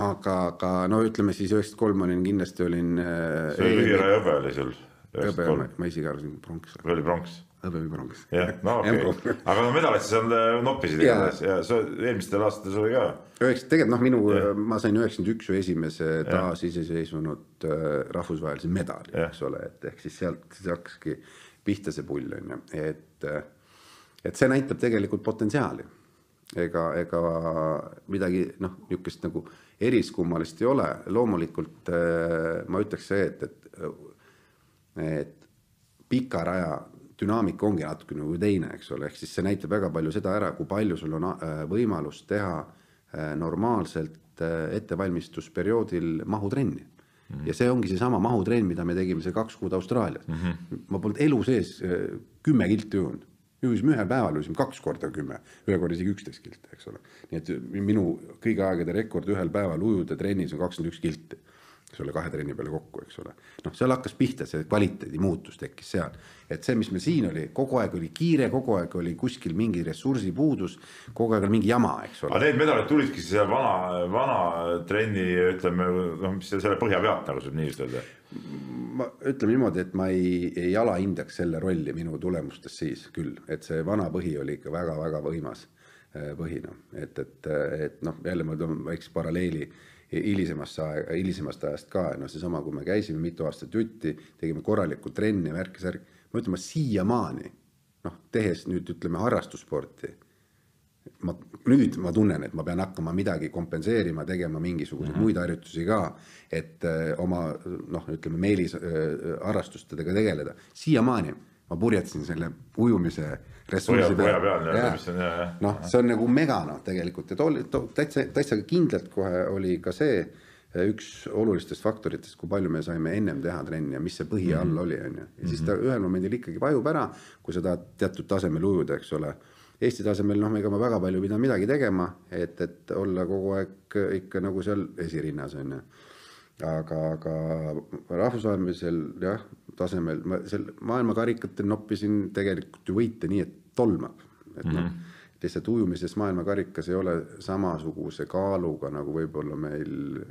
aga, aga no ütleme siis üheksakümmend kolm olin kindlasti olin. Eh, see oli lühiära hõbe oli sul. hõbe, ma isegi arvasin pronks. või oli pronks? Hõbemipronks. jah, no [LAUGHS] okei okay., aga no medalit sa seal äh, noppisid igatahes ja sa eelmistel aastatel oli ka. üheksa, tegelikult noh, minu, ma sain üheksakümmend üks ju esimese taasiseseisvunud äh, rahvusvahelise medali, eks ole, et ehk siis sealt siis hakkaski pihta see pull on ju, et, äh, et see näitab tegelikult potentsiaali. ega, ega midagi noh, niisugust nagu eriskummalist ei ole, loomulikult ma ütleks see, et, et, et pika raja dünaamika ongi natuke nagu teine, eks ole, ehk siis see näitab väga palju seda ära, kui palju sul on äh, võimalus teha äh, normaalselt äh, ettevalmistusperioodil mahutrenni mm. -hmm. ja see ongi seesama mahutrenn, mida me tegime see kaks kuud Austraalias mm. -hmm. ma polnud elu sees kümme kilti ujunud, ujusime ühel päeval, ujusime kaks korda kümme, ühe korra isegi üksteist kilti, eks ole. nii et minu kõigi aegade rekord ühel päeval ujuda trennis on kakskümmend üks kilti eks ole, kahe trenni peale kokku, eks ole. noh, seal hakkas pihta, see kvaliteedi muutus tekkis seal. et see, mis meil siin oli, kogu aeg oli kiire, kogu aeg oli kuskil mingi ressursi puudus, kogu aeg oli mingi jama, eks ole. aga need medalid tulidki seal vana, vana trenni, ütleme noh, mis selle põhja pealt nagu saab nii ütelda? ma ütleme niimoodi, et ma ei, ei alahindaks selle rolli minu tulemustes siis küll, et see vana põhi oli ikka väga-väga võimas äh, põhi noh, et, et, et noh, jälle ma toon väikse paralleeli hilisemast aega, hilisemast ajast ka, noh, seesama, kui me käisime mitu aastat jutti, tegime korralikku trenni, värki-särki, ma ütlen, ma siiamaani noh, tehes nüüd ütleme harrastussporti, ma nüüd ma tunnen, et ma pean hakkama midagi kompenseerima, tegema mingisuguseid mm -hmm. muid harjutusi ka, et öö, äh, oma noh, ütleme meelisharrastustega äh, tegeleda, siiamaani ma purjetasin selle ujumise ressursi peal. noh, see on nagu mega noh, tegelikult ja tol to,, täitsa, täitsa kindlalt kohe oli ka see üks olulistest faktoritest, kui palju me saime ennem teha trenni ja mis see põhi Mhm. all oli, on ju. ja siis ta ühel momendil ikkagi vajub ära, kui sa tahad teatud tasemel ujuda, eks ole. Eesti tasemel noh, ega ma väga palju ei pidanud midagi tegema, et, et olla kogu aeg ikka nagu seal esirinnas, on ju. Aga, aga rahvusvahelisel jah, tasemel ma seal maailmakarikatel noppisin tegelikult ju võite nii, et tolmab. et noh, lihtsalt ujumises maailmakarikas ei ole samasuguse kaaluga nagu võib-olla meil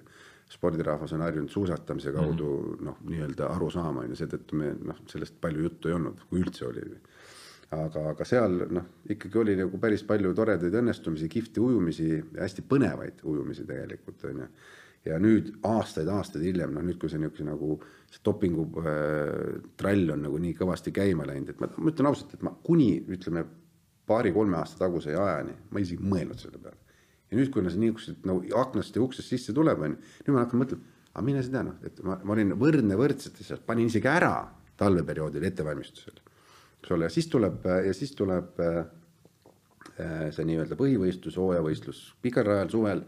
spordirahvas on harjunud suusatamise kaudu noh, nii-öelda aru saama, on ju, seetõttu me noh, sellest palju juttu ei olnud, kui üldse oli. aga, aga seal noh, ikkagi oli nagu päris palju toredaid õnnestumisi, kihvti ujumisi hästi põnevaid ujumisi tegelikult on ju. Ja nüüd aastaid-aastaid hiljem, noh nüüd, kui see niisugune nagu see dopingu äh, on nagu nii kõvasti käima läinud, et ma, ma ütlen ausalt, et ma kuni ütleme paari-kolme aasta taguse ajani ma isegi ei mõelnud selle peale ja nüüd, kui see niisugused nagu aknast ja uksest sisse tuleb, on ju, nüüd ma hakkan mõtlema, aga mine tea, noh, et ma, ma olin võrdne võrdselt seal, panin isegi ära talveperioodil ettevalmistusel. eks ole, ja siis tuleb ja siis tuleb äh, see nii-öelda põhivõistlus, hooajavõistlus pikal rajal suvel.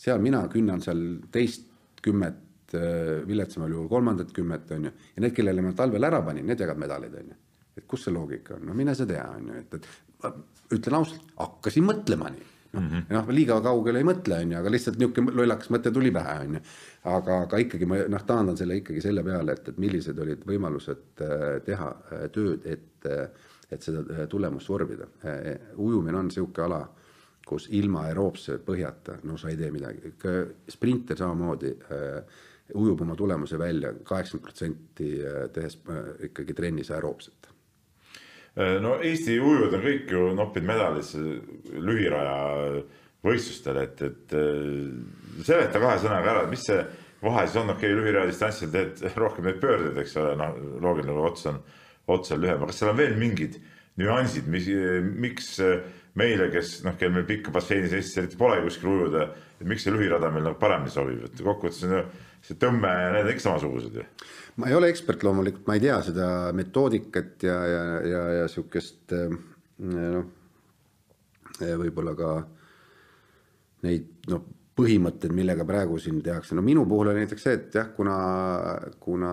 Seal mina künnan seal teist kümmet äh,, viletsamal juhul kolmandat kümmet, on ju, ja need, kellele ma talvel ära panin, need jagavad medaleid, on ju. et kus see loogika on, no mine sa tea, on ju, et, et ma ütlen ausalt, hakkasin mõtlema nii noh mm -hmm., noh liiga kaugele ei mõtle, on ju, aga lihtsalt niisugune lollakas mõte tuli pähe, on ju. aga, aga ikkagi ma noh, taandan selle ikkagi selle peale, et, et millised olid võimalused äh, teha äh, tööd, et, et seda tulemust vormida. ujumine on niisugune ala, kus ilma aeroobse põhjata, no sa ei tee midagi, sprinter samamoodi äh, ujub oma tulemuse välja kaheksakümmend protsenti tehes äh, ikkagi trennis aeroobset. No Eesti ujujad on kõik ju noppinud medalisse lühiraja võistlustel, et, et seleta kahe sõnaga ära, mis see vahe siis on, okei okay,, lühiraja distantsil teed [LAUGHS] rohkem neid pöördeid, eks ole, noh, loogiline, ots on, ots on lühem, aga kas seal on veel mingid nüansid, mis, miks meile, kes noh, kel meil pikka basseinis Eestis eriti pole kuskil ujuda, et miks see lühirada meil nagu paremini sobib, et kokkuvõttes on ju see tõmme ja need on ikka samasugused ju. Ma ei ole ekspert loomulikult, ma ei tea seda metoodikat ja, ja, ja, ja sihukest noh, võib-olla ka neid noh, põhimõtteid, millega praegu siin tehakse, no minu puhul oli näiteks see, et jah, kuna, kuna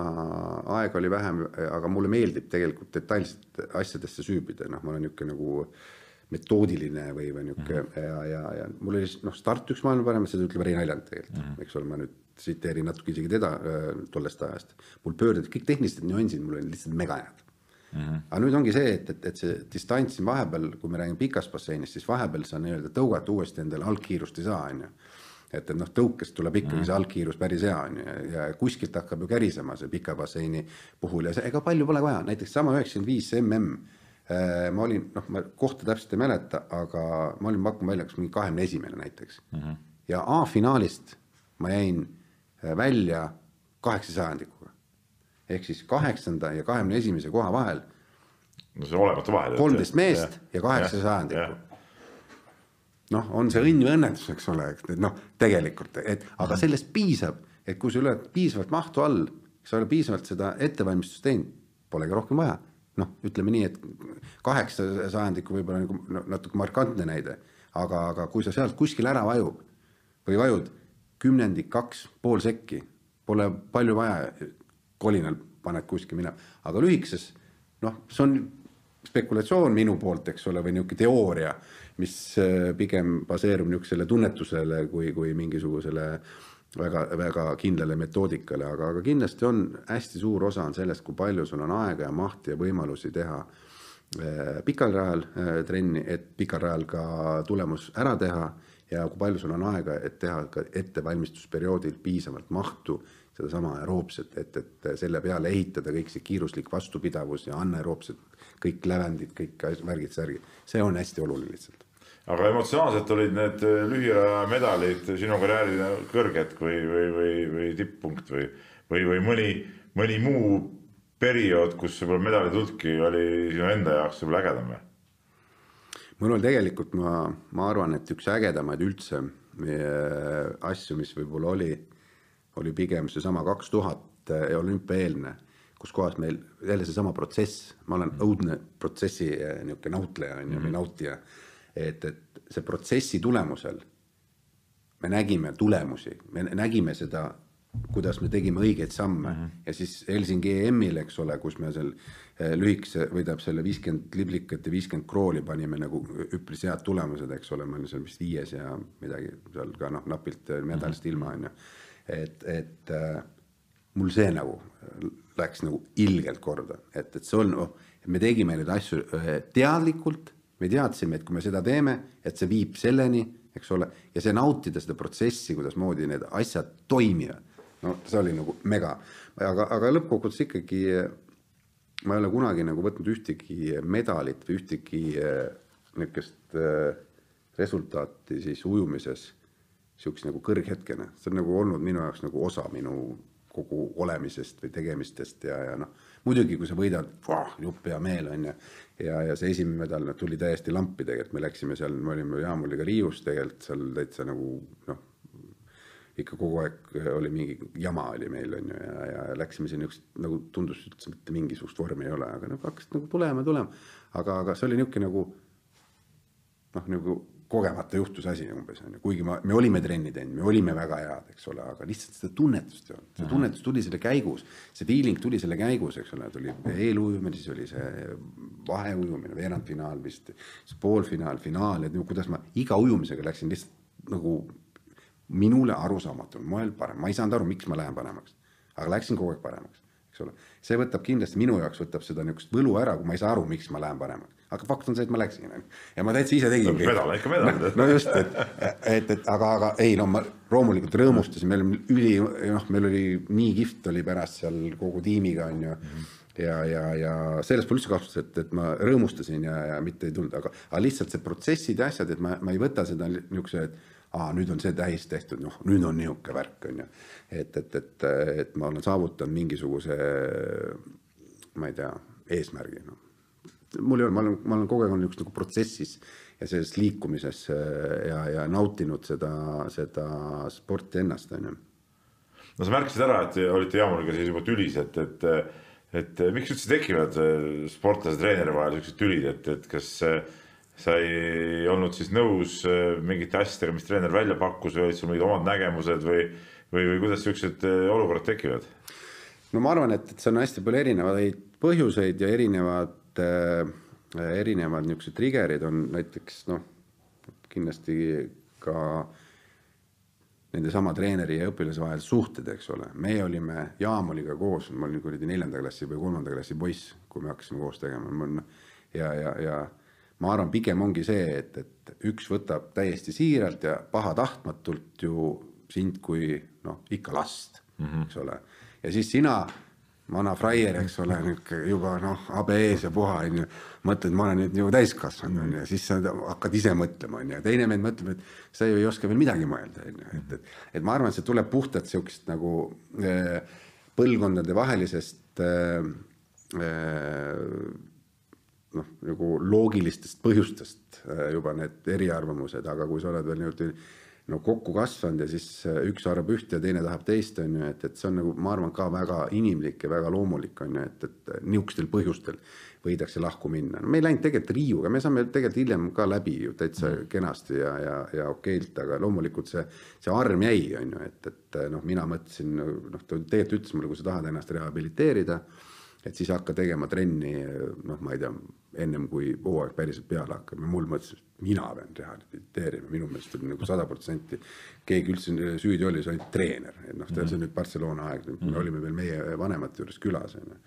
aega oli vähem, aga mulle meeldib tegelikult detailselt asjadesse süübida, noh, ma olen niisugune nagu metoodiline või, või niisugune mm -hmm. ja, ja, ja mul oli noh, start üks maailma paremat, seda ütleb Rein Aljand tegelikult mm, -hmm. eks ole, ma nüüd tsiteerin natuke isegi teda tollest ajast. mul pöörded, kõik tehnilised nüansid mul olid lihtsalt mega head mm. -hmm. aga nüüd ongi see, et, et, et see distants siin vahepeal, kui me räägime pikast basseinist, siis vahepeal sa nii-öelda tõugata uuesti endale algkiirust ei saa, on ju. et, et noh, tõukest tuleb ikkagi mm -hmm. see algkiirus päris hea, on ju, ja kuskilt hakkab ju kärisema see pika basseini puhul ja see, ega palju pole vaja, näiteks sama üheksakümmend viis mm ma olin, noh, ma kohta täpselt ei mäleta, aga ma olin pakkuma välja, kas mingi kahekümne esimene näiteks mm. -hmm. ja A-finaalist ma jäin välja kaheksa sajandikuga. ehk siis kaheksanda ja kahekümne esimese koha vahel. no see olematu vahe. kolmteist meest ja, ja kaheksa sajandikku. noh, on see õnn või õnnetus, eks ole, et noh, tegelikult, et aga mhm. sellest piisab, et kui sul ei ole piisavalt mahtu all, sa ei ole piisavalt seda ettevalmistust teinud, polegi rohkem vaja noh, ütleme nii, et kaheksa sajandikku võib-olla nagu natuke markantne näide, aga, aga kui sa sealt kuskil ära vajub või vajud kümnendik, kaks, pool sekki, pole palju vaja, kolinal paned kuskil minema, aga lühikeses noh, see on spekulatsioon minu poolt, eks ole, või niisugune teooria, mis pigem baseerub niisugusele tunnetusele kui, kui mingisugusele väga-väga kindlale metoodikale, aga, aga kindlasti on hästi suur osa on sellest, kui palju sul on aega ja mahti ja võimalusi teha pikal rajal trenni, et pikal rajal ka tulemus ära teha ja kui palju sul on aega, et teha ka ettevalmistusperioodil piisavalt mahtu sedasama aeroobset, et, et selle peale ehitada kõik see kiiruslik vastupidavus ja anaeroobsed, kõik lävendid, kõik värgid, särgid, see on hästi oluline lihtsalt. Aga emotsionaalselt olid need lühiraja medalid sinu karjääri kõrghetk või, või, või, või tipppunkt või, või, või mõni, mõni muu periood, kus võib-olla medalitulki oli sinu enda jaoks võib-olla ägedam või? mul on tegelikult, ma, ma arvan, et üks ägedamaid üldse asju, mis võib-olla oli, oli pigem seesama kaks tuhat olümpiaeelne, kus kohas meil jälle seesama protsess, ma olen õudne protsessi niisugune nautleja on ju, või nautija. Et, et see protsessi tulemusel me nägime tulemusi, me nägime seda, kuidas me tegime õigeid samme mm -hmm. ja siis Helsingi EM-il, eks ole, kus me seal eh, lühikese või tähendab selle viiskümmend liblikat ja viiskümmend krooli panime nagu üpris head tulemused, eks ole, me olime seal vist viies ja midagi seal ka noh, napilt medalist mm -hmm. ilma on ju. et, et äh, mul see nagu läks nagu ilgelt korda, et, et see on oh,, me tegime neid asju teadlikult, me teadsime, et kui me seda teeme, et see viib selleni eks ole, ja see nautida seda protsessi, kuidasmoodi need asjad toimivad. no see oli nagu mega, aga, aga lõppkokkuvõttes ikkagi ma ei ole kunagi nagu võtnud ühtegi medalit või ühtegi eh, niisugust eh, resultaati siis ujumises niisuguse nagu kõrghetkena, see on nagu olnud minu jaoks nagu osa minu kogu olemisest või tegemistest ja, ja noh, muidugi, kui sa võidad, jupp hea meel on ju, ja, ja see esimene medal no, tuli täiesti lampi tegelikult, me läksime seal, me olime Jaamuliga Riius tegelikult seal täitsa nagu noh, ikka kogu aeg oli mingi jama oli meil on ju ja, ja läksime siin niisugust nagu tundus üldse mitte mingisugust vormi ei ole, aga noh, hakkas nagu tulema, tulema. aga, aga see oli niisugune nagu noh, nagu kogemata juhtus asi umbes on ju, kuigi ma, me olime trenni teinud, me olime väga head, eks ole, aga lihtsalt seda tunnetust ei olnud, see tunnetus tuli selle käigus, see feeling tuli selle käigus, eks ole, tuli eelujumine, siis oli see vaheujumine, veerandfinaal vist, siis poolfinaal, finaal ja nagu kuidas ma iga ujumisega läksin lihtsalt nagu minule arusaamatul moel parem, ma ei saanud aru, miks ma lähen paremaks, aga läksin kogu aeg paremaks, eks ole. see võtab kindlasti minu jaoks võtab seda niisugust võlu ära, kui ma ei saa aru, miks ma lähen paremaks aga fakt on see, et ma läksin ja ma täitsa ise tegin. medal, ikka medal. no just, et, et, et aga, aga ei no ma loomulikult rõõmustasin, me olime üli, noh, meil oli nii kihvt oli pärast seal kogu tiimiga on ju mm. -hmm ja, ja, ja selles pole üldse kahtlust, et, et ma rõõmustasin ja, ja mitte ei tulnud, aga, aga lihtsalt see protsessid ja asjad, et ma, ma ei võta seda niisuguse, et aa, nüüd on see täis tehtud, noh, nüüd on niisugune värk, on ju. et, et, et, et ma olen saavutanud mingisuguse, ma ei tea, eesmärgi, noh mul ei ole, ma olen, ma olen kogu aeg olnud niisugust nagu protsessis ja selles liikumises äh, ja, ja nautinud seda, seda sporti ennast, on ju. no sa märkisid ära, et olite Jaamuliga siis juba tülis, et, et, et miks üldse tekivad äh, sportlase, treeneri vahel siuksed tülid, et, et kas äh, sa ei olnud siis nõus mingite asjadega, mis treener välja pakkus või olid sul mingid omad nägemused või, või, või kuidas siuksed olukorrad tekivad? no ma arvan, et, et see on hästi palju erinevaid põhjuseid ja erinevad äh, erinevad niisugused trigger'id on näiteks noh, kindlasti ka nendesama treeneri ja õpilase vahel suhted, eks ole, meie olime Jaamuliga koos, ma olin kuradi neljanda klassi või kolmanda klassi poiss, kui me hakkasime koos tegema, ja, ja, ja ma arvan, pigem ongi see, et, et üks võtab täiesti siiralt ja pahatahtmatult ju sind kui noh, ikka last mm, -hmm. eks ole. ja siis sina vana fraier, eks ole, juba noh, habe ees ja puha onju. mõtled, ma olen nüüd ju täiskasvanud onju ja siis sa hakkad ise mõtlema onju ja teine mees mõtleb, et sa ju ei oska veel midagi mõelda onju, et, et. et ma arvan, et see tuleb puhtalt siukest nagu äh, põlvkondade vahelisest äh, äh, noh, nagu loogilistest põhjustest juba need eriarvamused, aga kui sa oled veel niimoodi no kokku kasvanud ja siis äh, üks arvab ühte ja teine tahab teist, on ju, et, et see on nagu, ma arvan, ka väga inimlik ja väga loomulik, on ju, et, et niisugustel põhjustel võidakse lahku minna. no me ei läinud tegelikult Riiuga, me saame tegelikult hiljem ka läbi ju täitsa mm. kenasti ja, ja, ja okeilt, aga loomulikult see, see arm jäi, on ju, et, et noh, mina mõtlesin, noh, ta tegelikult ütles mulle, kui sa tahad ennast rehabiliteerida, et siis hakka tegema trenni, noh, ma ei tea, ennem kui hooaeg päriselt peale hakkab ja mul mõtles, et mina pean rehabiliteerima, minu meelest oli nagu sada protsenti. keegi üldse süüdi oli, see oli treener, et noh, see on nüüd Barcelona aeg, me olime veel meie vanemate juures külas on ju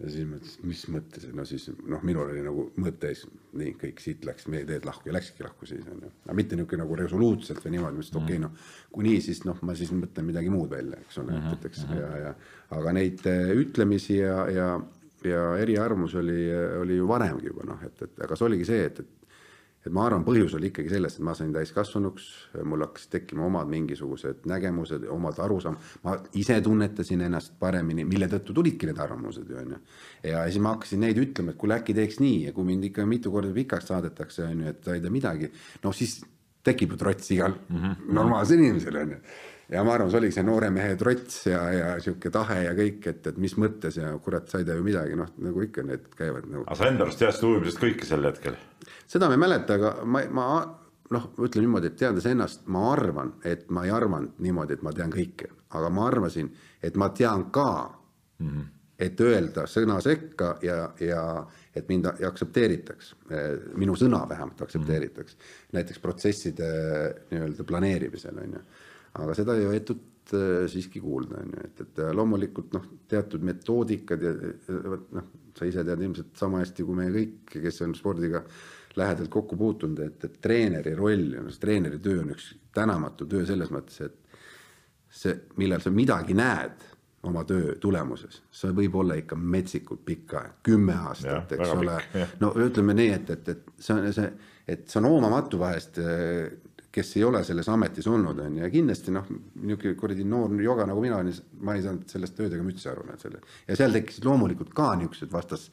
ja siis mõtlesin, mis mõttes, no siis noh, minul oli nagu mõte ees, nii kõik siit läks meie teed lahku ja läkski lahku siis on ju. aga mitte niisugune nagu resoluutselt või niimoodi, mõtlesin, et okei okay, noh, kui nii, siis noh, ma siis mõtlen midagi muud välja, eks ole, et eks ja, ja aga neid äh, ütlemisi ja, ja, ja eriarvamus oli, oli ju varemgi juba noh, et, et aga see oligi see, et, et et ma arvan, põhjus oli ikkagi selles, et ma sain täiskasvanuks, mul hakkasid tekkima omad mingisugused nägemused, omad arusaam, ma ise tunnetasin ennast paremini, mille tõttu tulidki need arvamused ju onju. ja siis ma hakkasin neid ütlema, et kuule äkki teeks nii ja kui mind ikka mitu korda pikaks saadetakse onju, et sa ei tea midagi, no siis tekib ju trots igal mm -hmm. normaalsel inimesel onju ja ma arvan, see oligi see noore mehe trots ja, ja sihuke tahe ja kõik, et, et mis mõttes ja kurat, sa ei tea ju midagi, noh nagu ikka need käivad nagu. aga sa enda arust teadsid ujumisest kõike sel hetkel? seda ma ei mäleta, aga ma, ma, noh, ütlen niimoodi, et teades ennast, ma arvan, et ma ei arvanud niimoodi, et ma tean kõike, aga ma arvasin, et ma tean ka mm. -hmm. et öelda sõna sekka ja, ja et mind aktsepteeritaks, minu sõna vähemalt aktsepteeritaks mm, -hmm. näiteks protsesside nii-öelda planeerimisel on ju. Aga seda ei võetud äh, siiski kuulda, on ju, et, et loomulikult noh, teatud metoodikad ja noh, sa ise tead ilmselt sama hästi kui meie kõik, kes on spordiga äh, lähedalt kokku puutunud, et, et treeneri roll ja noh, treeneri töö on üks tänamatu töö selles mõttes, et see, millal sa midagi näed oma töö tulemuses, see võib olla ikka metsikult pikk aeg, kümme aastat, eks ole. no ütleme nii, et, et, et see on see, et see on hoomamatu vahest kes ei ole selles ametis olnud, on ju, ja kindlasti noh, niisugune kuradi noor joga nagu mina ma ei saanud sellest tööd ega mütsi aru, näed selle. ja seal tekkisid loomulikult ka niisugused vastas,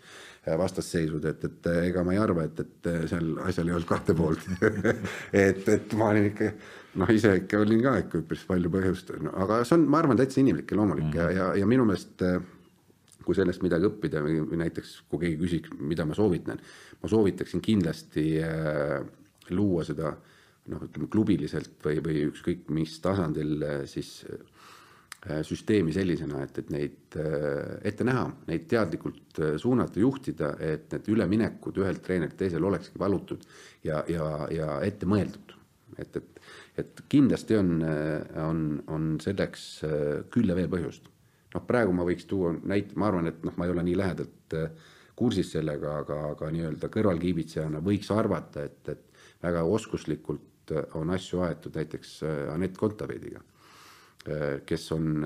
vastasseisud, et, et ega ma ei arva, et, et seal asjal ei olnud kahte poolt [LAUGHS] et, et ma olin ikka noh, ise ikka olin ka ikka üpris palju põhjust no,, aga see on, ma arvan, täitsa inimlik ja loomulik mm -hmm. ja, ja, ja minu meelest kui sellest midagi õppida või näiteks kui keegi küsiks, mida ma soovitan, ma soovitaksin kindlasti äh, luua seda äh, noh, ütleme klubiliselt või, või ükskõik mis tasandil eh, siis eh, süsteemi sellisena, et, et neid eh, ette näha, neid teadlikult suunata, juhtida, et need üleminekud ühelt treenerilt teisele olekski valutud ja, ja, ja ette mõeldud. et, et, et kindlasti on, on, on selleks küll ja veel põhjust. noh, praegu ma võiks tuua näite, ma arvan, et noh, ma ei ole nii lähedalt kursis sellega, aga, aga nii-öelda kõrvalkiibitsejana võiks arvata, et, et väga oskuslikult Äh, on asju aetud näiteks äh, Anett Kontaveidiga, äh, kes on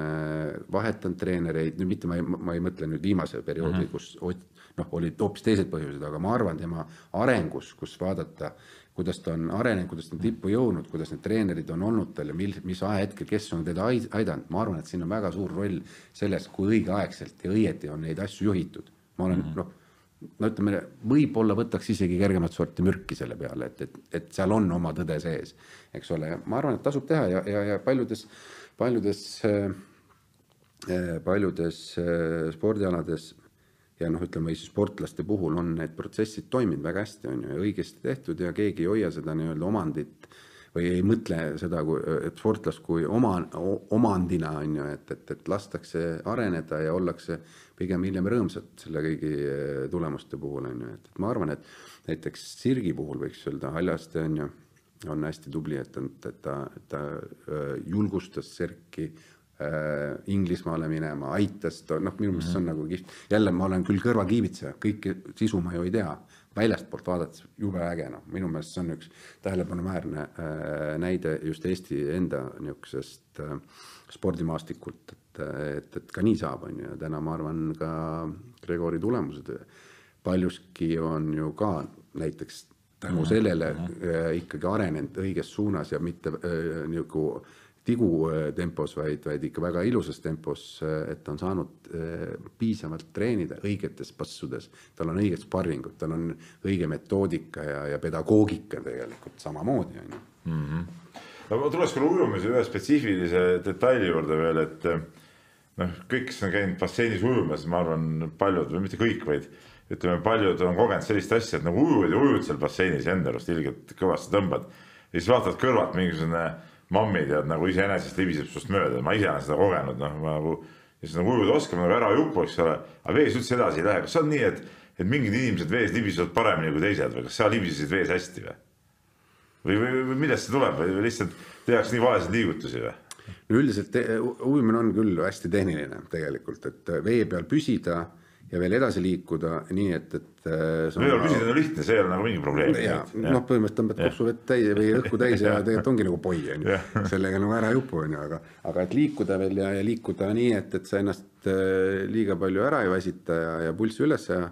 vahetanud treenereid, nüüd mitte ma ei, ma ei mõtle nüüd viimase perioodi mm, -hmm. kus noh, olid hoopis teised põhjused, aga ma arvan tema arengus, kus vaadata, kuidas ta on arenenud, kuidas ta on tippu jõudnud, kuidas need treenerid on olnud tal ja mil, mis ajahetkel, kes on teda aidanud, ma arvan, et siin on väga suur roll selles, kui õigeaegselt ja õieti on neid asju juhitud. ma olen mm -hmm. noh no ütleme, võib-olla võtaks isegi kergemat sorti mürki selle peale, et, et, et seal on oma tõde sees, eks ole, ma arvan, et tasub teha ja, ja, ja paljudes, paljudes, äh, paljudes äh, spordialades ja noh, ütleme siis sportlaste puhul on need protsessid toiminud väga hästi, on ju, ja õigesti tehtud ja keegi ei hoia seda nii-öelda omandit või ei mõtle seda kui, et sportlast kui oma, omandina on ju, et, et, et lastakse areneda ja ollakse pigem hiljem rõõmsad selle kõigi eh, tulemuste puhul on ju, et, et ma arvan, et näiteks Sirgi puhul võiks öelda, Haljaste on ju, on hästi tubli, et, et ta, ta eh, julgustas Serki äh, Inglismaale minema, aitas ta, noh, minu meelest see on mhm. nagu kihvt. jälle ma olen küll kõrvakiibitseja, kõike sisu ma ju ei tea väljastpoolt vaadates jube äge, noh, minu meelest see on üks tähelepanuväärne äh, näide just Eesti enda niisugusest äh, spordimaastikult, et, et, et ka nii saab, on ju, ja täna ma arvan ka Gregori tulemused paljuski on ju ka näiteks tänu sellele äh, ikkagi arenenud õiges suunas ja mitte äh, nagu tigutempos, äh, vaid, vaid ikka väga ilusas tempos, äh, et ta on saanud piisavalt treenida õigetes passudes. tal on õiged sparringud, tal on õige metoodika ja, ja pedagoogika tegelikult samamoodi on ju. Mhm. no ma tuleks küll ujumise ühe spetsiifilise detaili juurde veel, et noh, kõik, kes on käinud basseinis ujumas, ma arvan, paljud või mitte kõik, vaid ütleme, paljud on kogenud sellist asja, et nagu ujud ja ujud seal basseinis ja enda arust ilgelt kõvasti tõmbad. ja siis vaatad kõrvalt mingisugune mammi tead nagu iseenesest libiseb sinust mööda, ma ise olen seda kogenud, noh, ma nagu. ja siis nagu ujuda oskama nagu ära ei upu, eks ole, aga vees üldse edasi ei lähe, kas see on nii, et, et mingid inimesed vees libisevad paremini kui teised või kas sa libisesid vees hästi või? või, või, või millest see tuleb või lihtsalt tehakse nii valesid liigutusi või? Üldiselt ujumine on küll hästi tehniline tegelikult, et vee peal püsida ja veel edasi liikuda nii, et, et. Äh, ei ole püsida lihtne, see ei ole nagu mingi probleem. ja noh, põhimõtteliselt tõmbad kopsuvett täis või õhku täis ja [LAUGHS] tegelikult ongi nagu poi on ju, sellega nagu ära ei upu on ju, aga, aga et liikuda veel ja, ja liikuda nii, et, et sa ennast äh, liiga palju ära ei väsita ja, ja pulssi üles ja.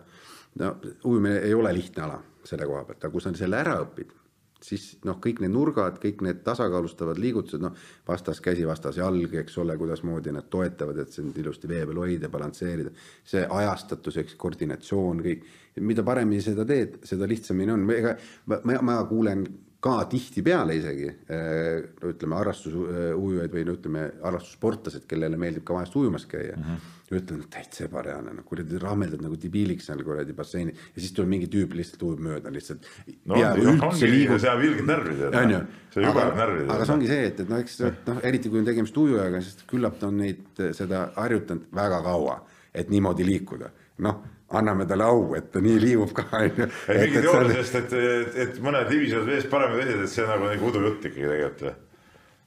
no ujumine ei ole lihtne ala selle koha pealt, aga kui sa selle ära õpid siis noh, kõik need nurgad, kõik need tasakaalustavad liigutused, noh, vastas käsi, vastas jalg, eks ole, kuidasmoodi nad toetavad, et sind ilusti vee peal hoida, balansseerida. see ajastatus, eks, koordinatsioon, kõik, mida paremini seda teed, seda lihtsamini on, ega ma, ma, ma kuulen ka tihtipeale isegi no ütleme, harrastusujujaid või no ütleme, harrastussportlased, kellele meeldib ka vahest ujumas käia mm. -hmm. ütlen, et täitsa ebareaalne, no kuradi rameldad nagu debiiliks seal kuradi basseini ja siis tuleb mingi tüüp lihtsalt ujub mööda lihtsalt. no ongi, see ajab ilgelt närvi tead. see jubedab närvi. aga see ongi see, et, et noh, eks noh, eriti kui on tegemist ujujaga, sest küllap ta on neid, seda harjutanud väga kaua, et niimoodi liikuda. noh anname talle au, et ta nii liigub ka, on ju. ei mingi teooria sellest, et, et, et mõned divisioonid veest paremad teised, et see nagu nagu udujutt ikkagi tegelikult või?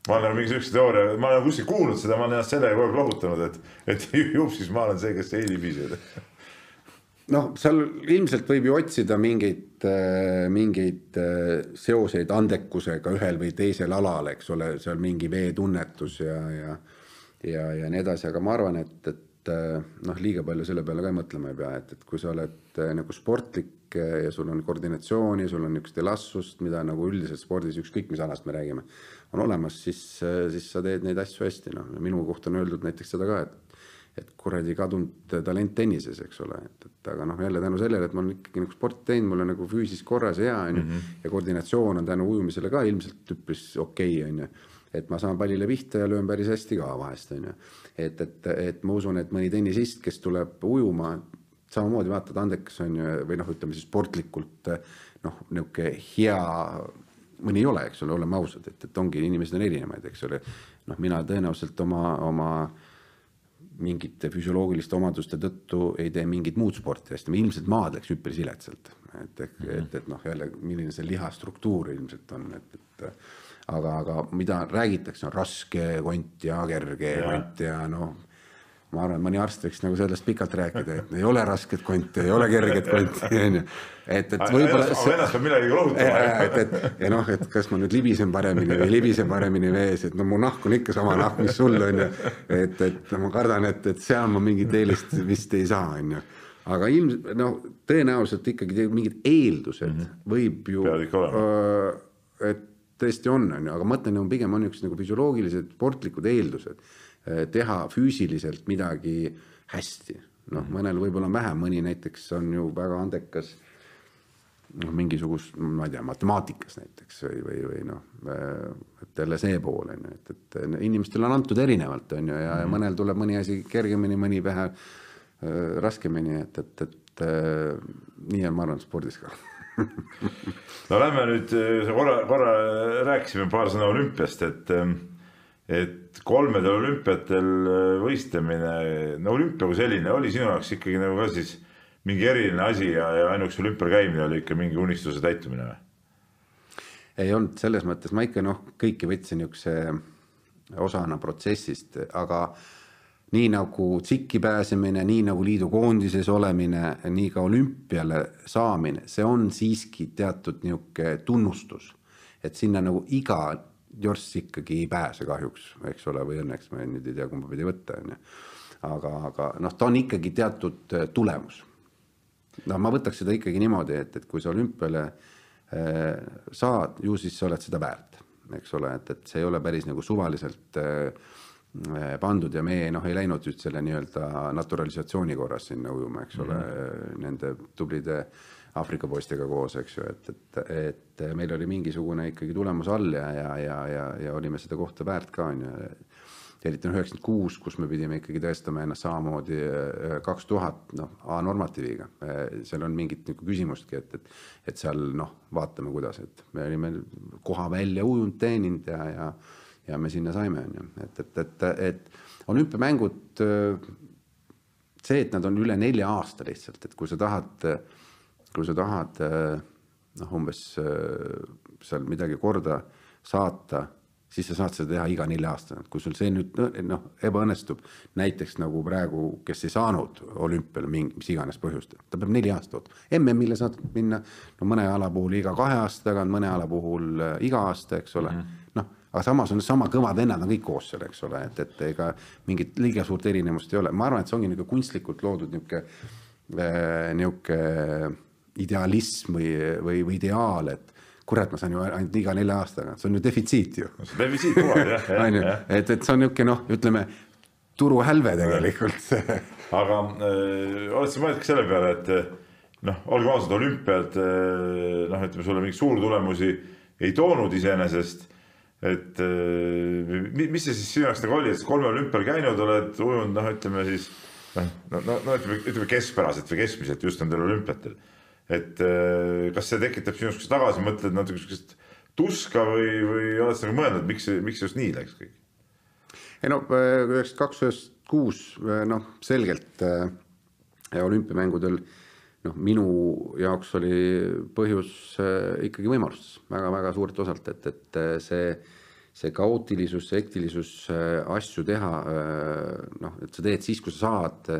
ma olen nagu mingi siukse teooria, ma olen kuskil kuulnud seda, ma olen ennast sellega kogu aeg lohutanud, et, et [LAUGHS] ju siis ma olen see, kes ei divisioon noh, seal ilmselt võib ju otsida mingeid, mingeid seoseid andekusega ühel või teisel alal, eks ole, seal mingi veetunnetus ja, ja ja, ja nii edasi, aga ma arvan, et, et et eh, noh, liiga palju selle peale ka mõtlema ei pea, et, et kui sa oled eh, nagu sportlik eh, ja sul on koordinatsiooni, sul on niisugust elastsust, mida nagu üldiselt spordis, ükskõik mis alast me räägime, on olemas, siis, siis sa teed neid asju hästi, noh, minu kohta on öeldud näiteks seda ka, et et kuradi kadunud talent tennises, eks ole, et, et aga noh, jälle tänu sellele, et ma olen ikkagi nagu sporti teinud, mul on nagu füüsis korras hea, on ju, mhm. ja koordinatsioon on tänu ujumisele ka ilmselt üpris okei okay,, on ju et ma saan pallile pihta ja löön päris hästi ka vahest, on ju. et, et, et ma usun, et mõni tennisist, kes tuleb ujuma, samamoodi vaatad, andekas on ju, või noh, ütleme siis sportlikult noh, niisugune hea, mõni ei ole, eks ole, oleme ausad, et, et ongi, inimesed on erinevaid, eks ole. noh, mina tõenäoliselt oma, oma mingite füsioloogiliste omaduste tõttu ei tee mingit muud sporti hästi, ilmselt maadleks üpris viletsalt. et, et, et, et noh, jälle milline see lihastruktuur ilmselt on, et, et aga, aga mida räägitakse, on raske kont ja kerge ja. kont ja noh, ma arvan, mõni arst võiks nagu sellest pikalt rääkida, et ei ole rasket konti, ei ole kerget konti, [LAUGHS] onju. et, et võib-olla. ennast peab millegagi lohutama. et, et ja noh, et kas ma nüüd libisen paremini või libisen paremini vees, et no mu nahk on ikka sama nahk, mis sul on ju. et, et ma kardan, et, et seal ma mingit eelist vist ei saa, onju aga ilmselt noh, tõenäoliselt ikkagi mingid eeldused mm -hmm. võib ju, et tõesti on, on ju, aga mõtlen nagu pigem on niisugused nagu füsioloogilised sportlikud eeldused eh, teha füüsiliselt midagi hästi. noh, mõnel võib-olla on vähem, mõni näiteks on ju väga andekas noh, mingisugust, ma ei tea, matemaatikas näiteks või, või, või noh, eh, et jälle see pool on ju, et, et inimestele on antud erinevalt, on ju, ja mm -hmm. mõnel tuleb mõni asi kergemini, mõni vähe äh, raskemini, et, et, et nii on, ma arvan, spordis ka [LAUGHS] no lähme nüüd, korra, korra rääkisime paar sõna olümpiast, et, et kolmedel olümpiatel võistlemine, no olümpia kui selline oli sinu jaoks ikkagi nagu ka siis mingi eriline asi ja, ja ainuüksi olümpial käimine oli ikka mingi unistuse täitumine või? ei olnud selles mõttes, ma ikka noh, kõiki võtsin niisuguse osana protsessist, aga nii nagu tsikki pääsemine, nii nagu liidu koondises olemine, nii ka olümpiale saamine, see on siiski teatud niisugune tunnustus. et sinna nagu iga jorss ikkagi ei pääse kahjuks, eks ole, või õnneks ma nüüd ei tea, kumba pidi võtta, on ju. aga, aga noh, ta on ikkagi teatud äh, tulemus. noh, ma võtaks seda ikkagi niimoodi, et, et kui sa olümpiale äh, saad, ju siis sa oled seda väärt, eks ole, et, et see ei ole päris nagu suvaliselt äh, pandud ja meie noh, ei läinud nüüd selle nii-öelda naturalisatsiooni korras sinna ujuma, eks ole mm, -hmm. nende tublide Aafrika poistega koos, eks ju, et, et, et meil oli mingisugune ikkagi tulemus all ja, ja, ja, ja, ja olime seda kohta väärt ka, on ju. eriti on üheksakümmend kuus, kus me pidime ikkagi tõestama ennast samamoodi eh, kaks tuhat, noh, A-normatiiviga. Eh, seal on mingit nagu küsimustki, et, et, et seal noh, vaatame, kuidas, et me olime koha välja ujunud, teeninud ja, ja ja me sinna saime, on ju, et, et, et, et olümpiamängud, see, et nad on üle nelja aasta lihtsalt, et kui sa tahad, kui sa tahad noh, umbes seal midagi korda saata, siis sa saad seda teha iga nelja aastane, kui sul see nüüd noh, ebaõnnestub, näiteks nagu praegu, kes ei saanud olümpiale mingi, mis iganes põhjustel, ta peab neli aastat ootama. MM-ile saad minna, no mõne ala puhul iga kahe aasta tagant, mõne ala puhul iga aasta, eks ole. Mm -hmm aga samas on sama kõvad vennad on kõik koos seal, eks ole, et, et ega mingit liiga suurt erinevust ei ole, ma arvan, et see ongi niisugune kunstlikult loodud niisugune, äh, niisugune idealism või, või, või ideaal, et kurat, ma saan ju ainult iga nelja aastaga, see on ju defitsiit ju. defitsiit kogu aeg jah, jah, [LAUGHS] jah. et, et see on niisugune noh, ütleme turuhälve tegelikult [LAUGHS] aga äh, oled sa mõelnud ka selle peale, et noh, olgem ausad, olümpiad noh, ütleme sulle mingeid suuri tulemusi ei toonud iseenesest. Et mis see siis sinu jaoks nagu oli, et kolmel olümpial käinud oled, ujunud noh, ütleme siis noh, no, no, no ütleme, ütleme keskpäraselt või keskmiselt just nendel olümpiatel. et kas see tekitab sinus, kui sa tagasi mõtled natuke sihukest tuska või, või oled sa nagu mõelnud, miks, miks just nii läks kõik? ei no üheksakümmend kaks, üheksakümmend kuus noh, selgelt äh, olümpiamängudel noh, minu jaoks oli põhjus äh, ikkagi võimalustes väga-väga suurt osalt, et, et äh, see, see kaootilisus, see hektilisus äh, asju teha, noh, et sa teed siis, kui sa saad,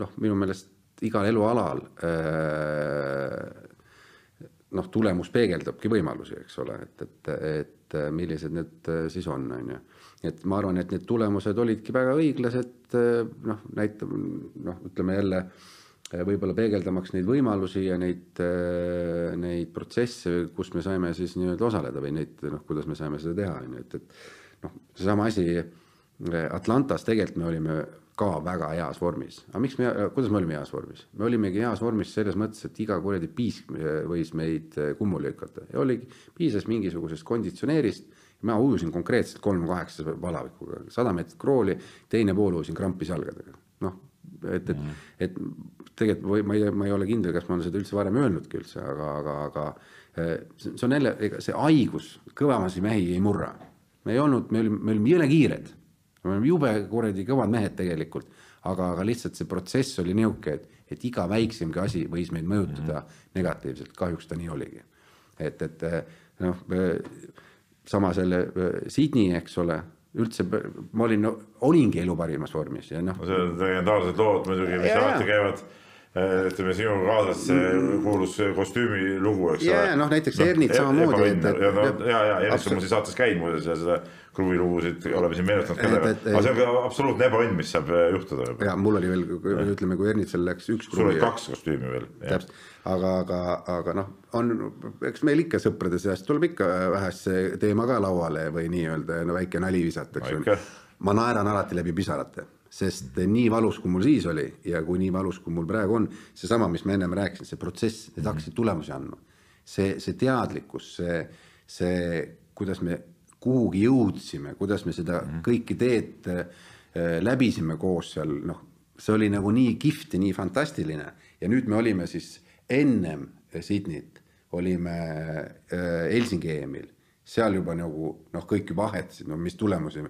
noh, minu meelest igal elualal noh, tulemus peegeldabki võimalusi, eks ole, et, et, et millised need siis on, on ju. et ma arvan, et need tulemused olidki väga õiglased, noh, näitab, noh, ütleme jälle võib-olla peegeldamaks neid võimalusi ja neid, neid protsesse, kus me saime siis nii-öelda osaleda või neid, noh, kuidas me saime seda teha, on ju, et, et noh, seesama asi Atlantas tegelikult me olime ka väga heas vormis, aga miks me, kuidas me olime heas vormis? me olimegi heas vormis selles mõttes, et iga kuradi piisk võis meid kummuli lükata ja oligi, piisas mingisugusest konditsioneerist. ma ujusin konkreetselt kolm kaheksa palavikuga, sada meetrit krooli, teine pool ujusin krampis jalgadega, noh, et, et, et tegelikult või ma ei, ma ei ole kindel, kas ma olen seda üldse varem öelnudki üldse, aga, aga, aga see on jälle, ega see haigus kõvemasi mehi ei murra. me ei olnud, me olime, me olime jõle kiired me oleme jube kuradi kõvad mehed tegelikult, aga, aga lihtsalt see protsess oli niisugune, et, et iga väiksemgi asi võis meid mõjutada mm -hmm. negatiivselt, kahjuks ta nii oligi. et, et noh, sama selle Sydney, eks ole, üldse ma olin no,, olingi elu parimas vormis ja noh. no see on legendaarsed lood muidugi, mis alati käivad ütleme sinuga kaasas see kuulus kostüümilugu, eks ole. ja, noh näiteks no, Ernit samamoodi. ja, ja, ja Ernit on mul siin saates käinud muuseas ja seda kruvilugusid oleme siin meenutanud ka aga see on ka absoluutne ebaõnn, mis saab äh, juhtuda. ja mul oli veel, ütleme, kui Ernitsel läks üks. sul oli kaks kostüümi veel. täpselt, aga, aga, aga noh, on, eks meil ikka sõprade seast tuleb ikka vähest see teema ka lauale või nii-öelda no väike nali visata, eks ju. ma naeran alati läbi pisarate sest nii valus, kui mul siis oli ja kui nii valus, kui mul praegu on, seesama, mis ma ennem rääkisin, see protsess, need hakkasid tulemusi andma. see, see teadlikkus, see, see, kuidas me kuhugi jõudsime, kuidas me seda -hmm. kõiki teed äh, läbisime koos seal, noh, see oli nagu nii kihvt ja nii fantastiline ja nüüd me olime siis ennem Sydneyt olime äh, Helsingi EM-il seal juba nagu noh, kõik juba ahetasid, no mis tulemusi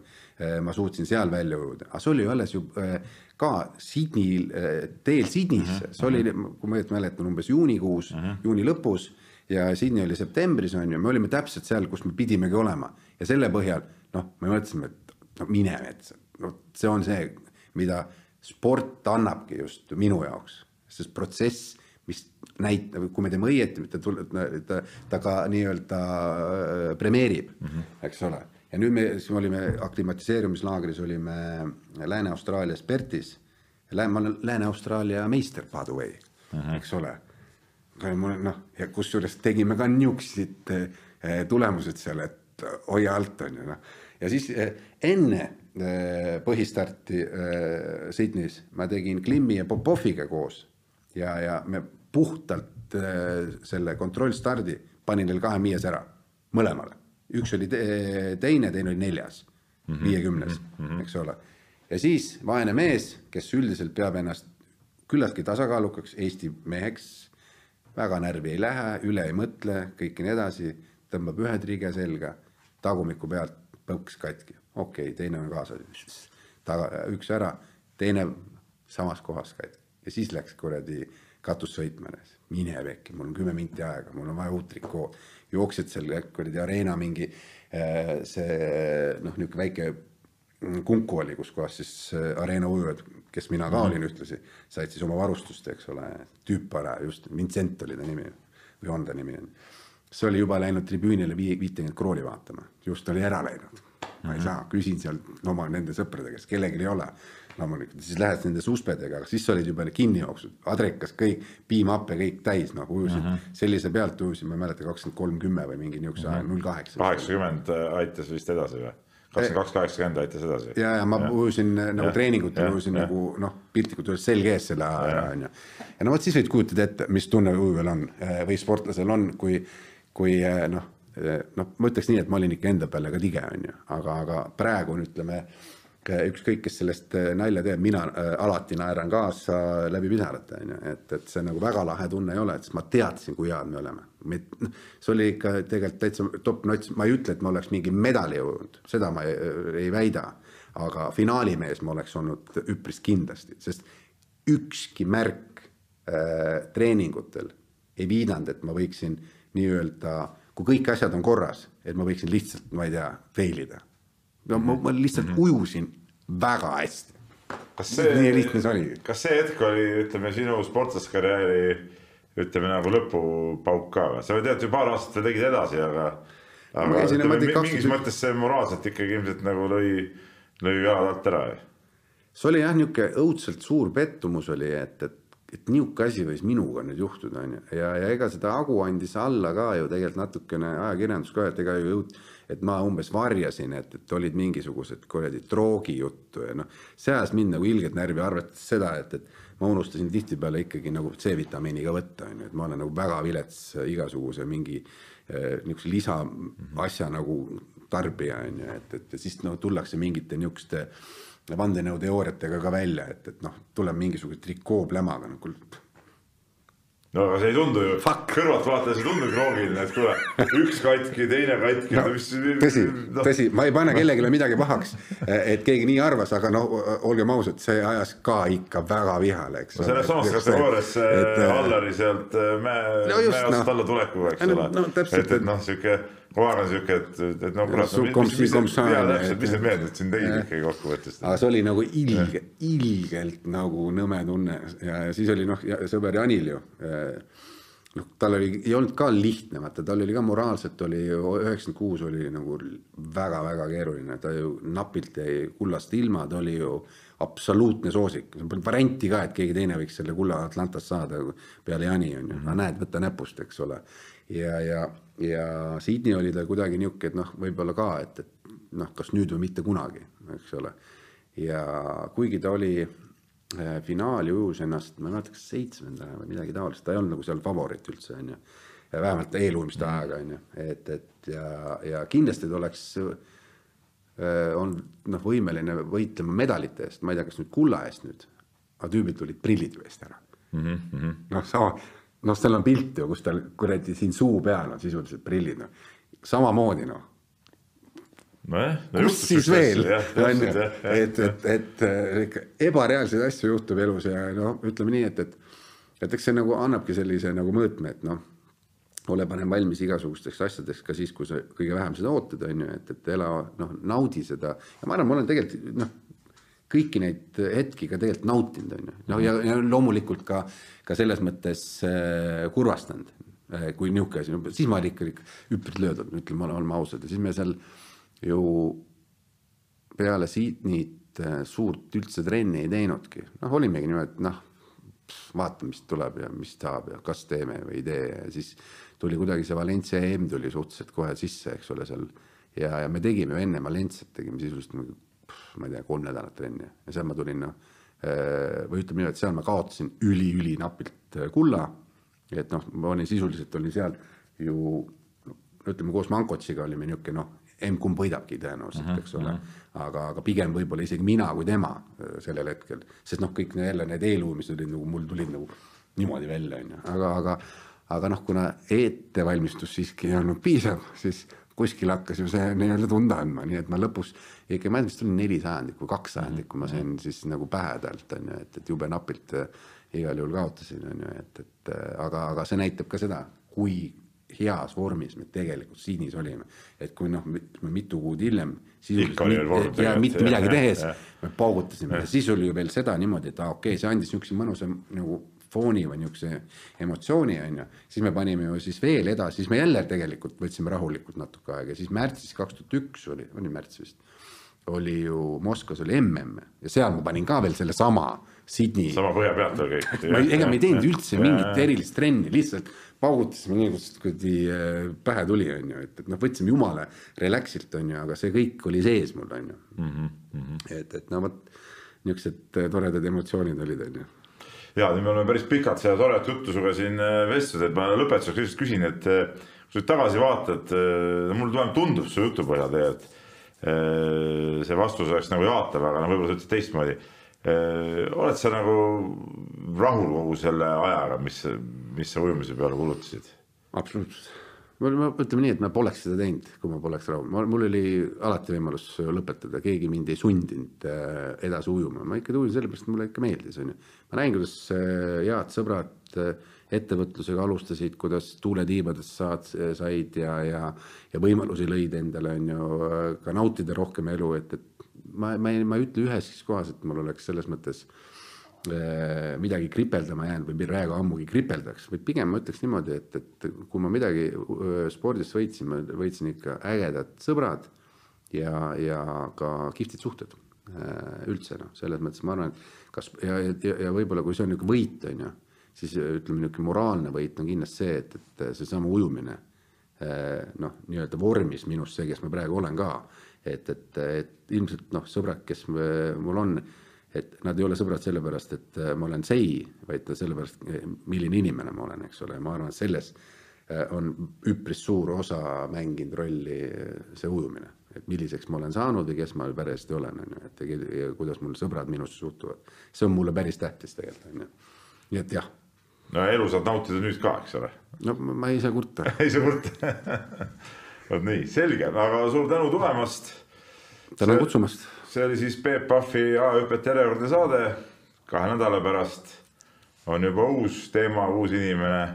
ma suutsin seal välja ujuda, aga see oli alles ju eh, ka Sydney, eh, teel Sydneysse -huh, see oli, kui ma õieti mäletan, umbes juunikuus uh, -huh. juuni lõpus. Ja Sydney oli septembris on ju, me olime täpselt seal, kus me pidimegi olema. Ja selle põhjal noh, me mõtlesime, et no mine metsa, no see on see, mida sport annabki just minu jaoks, sest protsess mis näitab, kui me teeme õieti, ta tuleb, ta, ta ka nii-öelda äh, premeerib mm, -hmm. eks ole. Ja nüüd me, siis me olime aklimatiseerumislaagris olime Lääne-Austraalias Pertis. ma olen Lääne-Austraalia meister, by the way mm, -hmm. eks ole. mul noh, ja kusjuures tegime ka niisuguseid äh, tulemused seal, et hoia alt on ju noh. ja siis äh, enne põhistarti Sydneys ma tegin Klimmi ja Popoviga koos ja, ja me puhtalt selle kontrollstardi panin neil kahe miies ära, mõlemale. Üks oli te teine, teine oli neljas, mhm. viiekümnes -hmm., eks ole. ja siis vaene mees, kes üldiselt peab ennast küllaltki tasakaalukaks Eesti meheks, väga närvi ei lähe, üle ei mõtle, kõik nii edasi, tõmbab ühe trige selga, tagumiku pealt põks katki, okei okay,, teine on kaasas, taga, üks ära, teine samas kohas katki ja siis läks kuradi katus sõitma. mine pekki, mul on kümme minti aega, mul on vaja uut trikood. Jooksed seal kuradi Arena mingi äh, see noh, niisugune väike kunku oli, kus kohas siis äh, Arena ujujad, kes mina ka mm -hmm. olin ühtlasi, said siis oma varustust, eks ole, tüüpvara, just Vincent oli ta nimi või on ta nimi. see oli juba läinud tribüünile vii-, viitekümmet krooni vaatama, just oli ära läinud. ma ei mm -hmm. saa, küsin seal oma nende sõprade käest, kellelgi ei ole loomulikult, siis lähed nende suspedega, aga siis olid juba kinnijooksud, adrekas kõik, piimappe kõik täis, noh ujusid mm -hmm. sellise pealt ujusin, ma ei mäleta, kakskümmend kolm, kümme või mingi niisuguse aja, null kaheksa. kaheksakümmend aitas vist edasi või? kakskümmend kaks, kaheksakümmend aitas edasi. ja, ja ma ja. ujusin äh, nagu treeningutel ujusin nagu noh, piltlikult öeldes selg ees selle aja onju. ja no vot siis võid kujutada ette, mis tunne ujujal on äh, või sportlasel on, kui, kui noh noh, ma ütleks nii, et ma olin ikka enda peale ka tige, on ju, aga, aga praegu on, ütleme, ükskõik, kes sellest äh, nalja teeb, mina äh, alati naeran kaasa läbi pisarate, on ju, et, et see nagu väga lahe tunne ei ole, sest ma teadsin, kui head me oleme. noh, see oli ikka tegelikult täitsa top notch, ma ei ütle, et ma oleks mingi medali jõudnud, seda ma ei, ei väida, aga finaalimees ma oleks olnud üpris kindlasti, sest ükski märk äh, treeningutel ei viidanud, et ma võiksin nii-öelda, kui kõik asjad on korras, et ma võiksin lihtsalt, ma ei tea, fail ida. No ma, ma lihtsalt mm -hmm. ujusin väga hästi. kas see, nii lihtne see oligi. kas see hetk oli, ütleme, sinu sportlaskarjääri ütleme nagu lõpupauk ka või? sa tead ju paar aastat veel tegid edasi, aga aga ütleme, mingis mõttes see moraalselt ikkagi ilmselt nagu lõi, lõi jalad alt ära ju see oli jah, niisugune õudselt suur pettumus oli, et, et et niisugune asi võis minuga nüüd juhtuda, on ju, ja, ja ega seda Agu andis alla ka ju tegelikult natukene ajakirjandus ka, et ega ju jõud-, et ma umbes varjasin, et, et olid mingisugused kuradi droogijuttu ja noh, see ajas mind nagu ilgelt närvi, arvestades seda, et, et ma unustasin tihtipeale ikkagi nagu C-vitamiini ka võtta, on ju, et ma olen nagu väga vilets igasuguse mingi eh, niisuguse lisa asja nagu tarbija, on ju, et, et siis no tullakse mingite niisuguste vandenõuteooriatega ka välja, et, et noh, tuleb mingisuguse trikooplämaga nagu no aga see ei tundu ju, kõrvalt vaadates ei tundu kroogiline, et kuule, üks katki, teine katki no,. tõsi no., tõsi, ma ei pane kellelegi midagi pahaks, et keegi nii arvas, aga noh, olgem ausad, see ajas ka ikka väga vihale, eks. no selles samas kategoorias see Allari sealt mäe no, mäe otsast alla tulekuga, eks ole no,. et, et noh, sihuke aeg on siuke, et, et no kurat, mis, mis, mis, mis need mehed nüüd siin tegid ikkagi kokkuvõttes. aga see oli nagu ilge, ilgelt nagu nõme tunne. Ja, ja siis oli noh, sõber Janil ju noh, tal oli, ei olnud ka lihtne, vaata, tal oli ka moraalselt oli ju üheksakümmend kuus oli nagu väga-väga keeruline, ta ju napilt jäi kullast ilma, ta oli ju absoluutne soosik, varianti ka, et keegi teine võiks selle kulla Atlantast saada peale Jani on ju, no näed, võta näpust, eks ole. ja, ja ja Sydney oli ta kuidagi niisugune, et noh, võib-olla ka, et, et noh, kas nüüd või mitte kunagi, eks ole. ja kuigi ta oli äh, finaali ujus ennast, ma ei mäleta, kas seitsmendana või midagi taolist, ta ei olnud nagu seal favoriit üldse, on ju. vähemalt eeluimiste ajaga, on ju, et, et ja, ja kindlasti ta oleks äh, on noh, võimeline võitlema medalite eest, ma ei tea, kas nüüd kulla eest nüüd, aga tüübid tulid prillid eest ära mm. -hmm. noh, sama noh, seal on pilt ju, kus tal kuradi siin suu peal on sisuliselt prillid, noh. samamoodi noh nojah no. kus siis veel, on ju, et, et, et ikka ebareaalseid asju juhtub elus ja noh, ütleme nii, et, et, et eks see nagu annabki sellise nagu mõõtme, et noh, ole parem valmis igasugusteks asjadeks ka siis, kui sa kõige vähem seda ootad, on ju, et, et ela, noh, naudi seda ja ma arvan, ma olen tegelikult noh kõiki neid hetki ka tegelikult nautinud, on ju. noh, ja, ja loomulikult ka, ka selles mõttes äh, kurvastanud äh,, kui niisugune asi, no siis ma olin ikka, ikka üpris löödud, ütleme, oleme ausad, ja siis me seal ju peale Sydneyt äh, suurt üldse trenni ei teinudki. noh, olimegi niimoodi, et noh, vaatame, mis tuleb ja mis saab ja kas teeme või ei tee ja siis tuli kuidagi see Valencia EM tuli suhteliselt kohe sisse, eks ole, seal ja, ja me tegime ju enne Valenciat tegime sisuliselt nagu ma ei tea, kolm nädalat trenni ja seal ma tulin noh, eh, või ütleme nii, et seal ma kaotasin üli-ülinapilt eh, kulla. et noh, ma olin sisuliselt olin seal ju no, ütleme koos Mankotsiga olime niisugune noh, emb-kumb võidabki tõenäoliselt, mhm, eks ole mm. -hmm. aga, aga pigem võib-olla isegi mina kui tema eh, sellel hetkel, sest noh, kõik jälle need eelujumised olid nagu mul tulid nagu niimoodi välja, on ju, aga, aga aga noh, kuna ettevalmistus siiski ei olnud piisav, siis kuskil hakkas ju see nii-öelda tunda andma, nii et ma lõpus ikka, ma ei mäleta, vist oli neli sajandikku, kaks sajandikku ma sain siis nagu pähe talt on ju, et, et jube napilt äh, igal juhul kaotasin, on ju, et, et äh, aga, aga see näitab ka seda, kui heas vormis me tegelikult Siinis olime. et kui noh, ütleme mitu kuud hiljem sisuliselt ja mitte midagi tehes, me paugutasime. Ja siis oli ju veel seda niimoodi, et aa ah, okei okay,, see andis niisuguse mõnusa nagu fooni või niisuguse emotsiooni, on ju. siis me panime ju siis veel edasi, siis me jälle tegelikult võtsime rahulikult natuke aega siis märtsis kaks tuhat üks oli, oli märts vist. oli ju Moskvas oli mm ja seal ma panin ka veel sellesama Sydney. sama põhja pealt veel kõik. ega me ei teinud üldse mingit erilist trenni, lihtsalt paugutasime nii, kuidas kuradi äh, pähe tuli, on ju, et, et noh, võtsime jumala relax'ilt, on ju, aga see kõik oli sees mul, on ju mm. -hmm. et, et no vot, niisugused toredad emotsioonid olid, on ju ja nüüd me oleme päris pikalt seda toredat juttu sinuga siin äh, vestlused, ma lõpetuseks lihtsalt küsin, et äh, kui sa tagasi vaatad, mulle tuleb, tundub su jutu põhjal tegelikult, see vastus oleks nagu jaatav, aga no võib-olla sa ütlesid teistmoodi. oled sa nagu rahul kogu selle ajaga, mis, mis sa ujumise peale kulutasid? absoluutselt ma ütleme nii, et ma poleks seda teinud, kui ma poleks rahul, mul oli alati võimalus lõpetada, keegi mind ei sundinud äh, edasi ujuma, ma ikka ujusin sellepärast, et mulle ikka meeldis, on ju. ma näin, kuidas äh, head sõbrad äh, ettevõtlusega alustasid, kuidas tuuletiibadest saad, said ja, ja, ja võimalusi lõid endale, on ju, ka nautida rohkem elu, et, et ma, ma ei, ma ei ütle üheski kohas, et mul oleks selles mõttes Äh, midagi kripeldama jäänud või praegu ammugi kripeldaks, vaid pigem ma ütleks niimoodi, et, et kui ma midagi äh, spordis võitsin, ma võitsin ikka ägedad sõbrad ja, ja ka kihvtid suhted äh, üldse noh, selles mõttes ma arvan, et kas ja, ja, ja võib-olla kui see on niisugune võit, on ju, siis ütleme, niisugune moraalne võit on kindlasti see, et, et seesama ujumine noh, nii-öelda vormis minus see, kes ma praegu olen ka, et, et, et ilmselt noh, sõbrad, kes mul on et nad ei ole sõbrad sellepärast, et äh, ma olen sei, vaid sellepärast, milline inimene ma olen, eks ole, ma arvan, et selles äh, on üpris suur osa mänginud rolli äh, see ujumine, et milliseks ma olen saanud või kes ma päriselt olen, on ju, et ja kuidas mul sõbrad minusse suhtuvad. see on mulle päris tähtis tegelikult, on ju. nii et jah. no elu saad nautida nüüd ka, eks ole. no ma ei saa kurta [LAUGHS] ei saa kurta [LAUGHS] vot nii, selge, aga suur tänu tulemast. tänan kutsumast see oli siis Peep Pahvi A-hüpet järjekordne saade. kahe nädala pärast on juba uus teema, uus inimene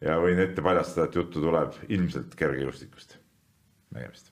ja võin ette paljastada, et juttu tuleb ilmselt kergejõustikust. nägemist.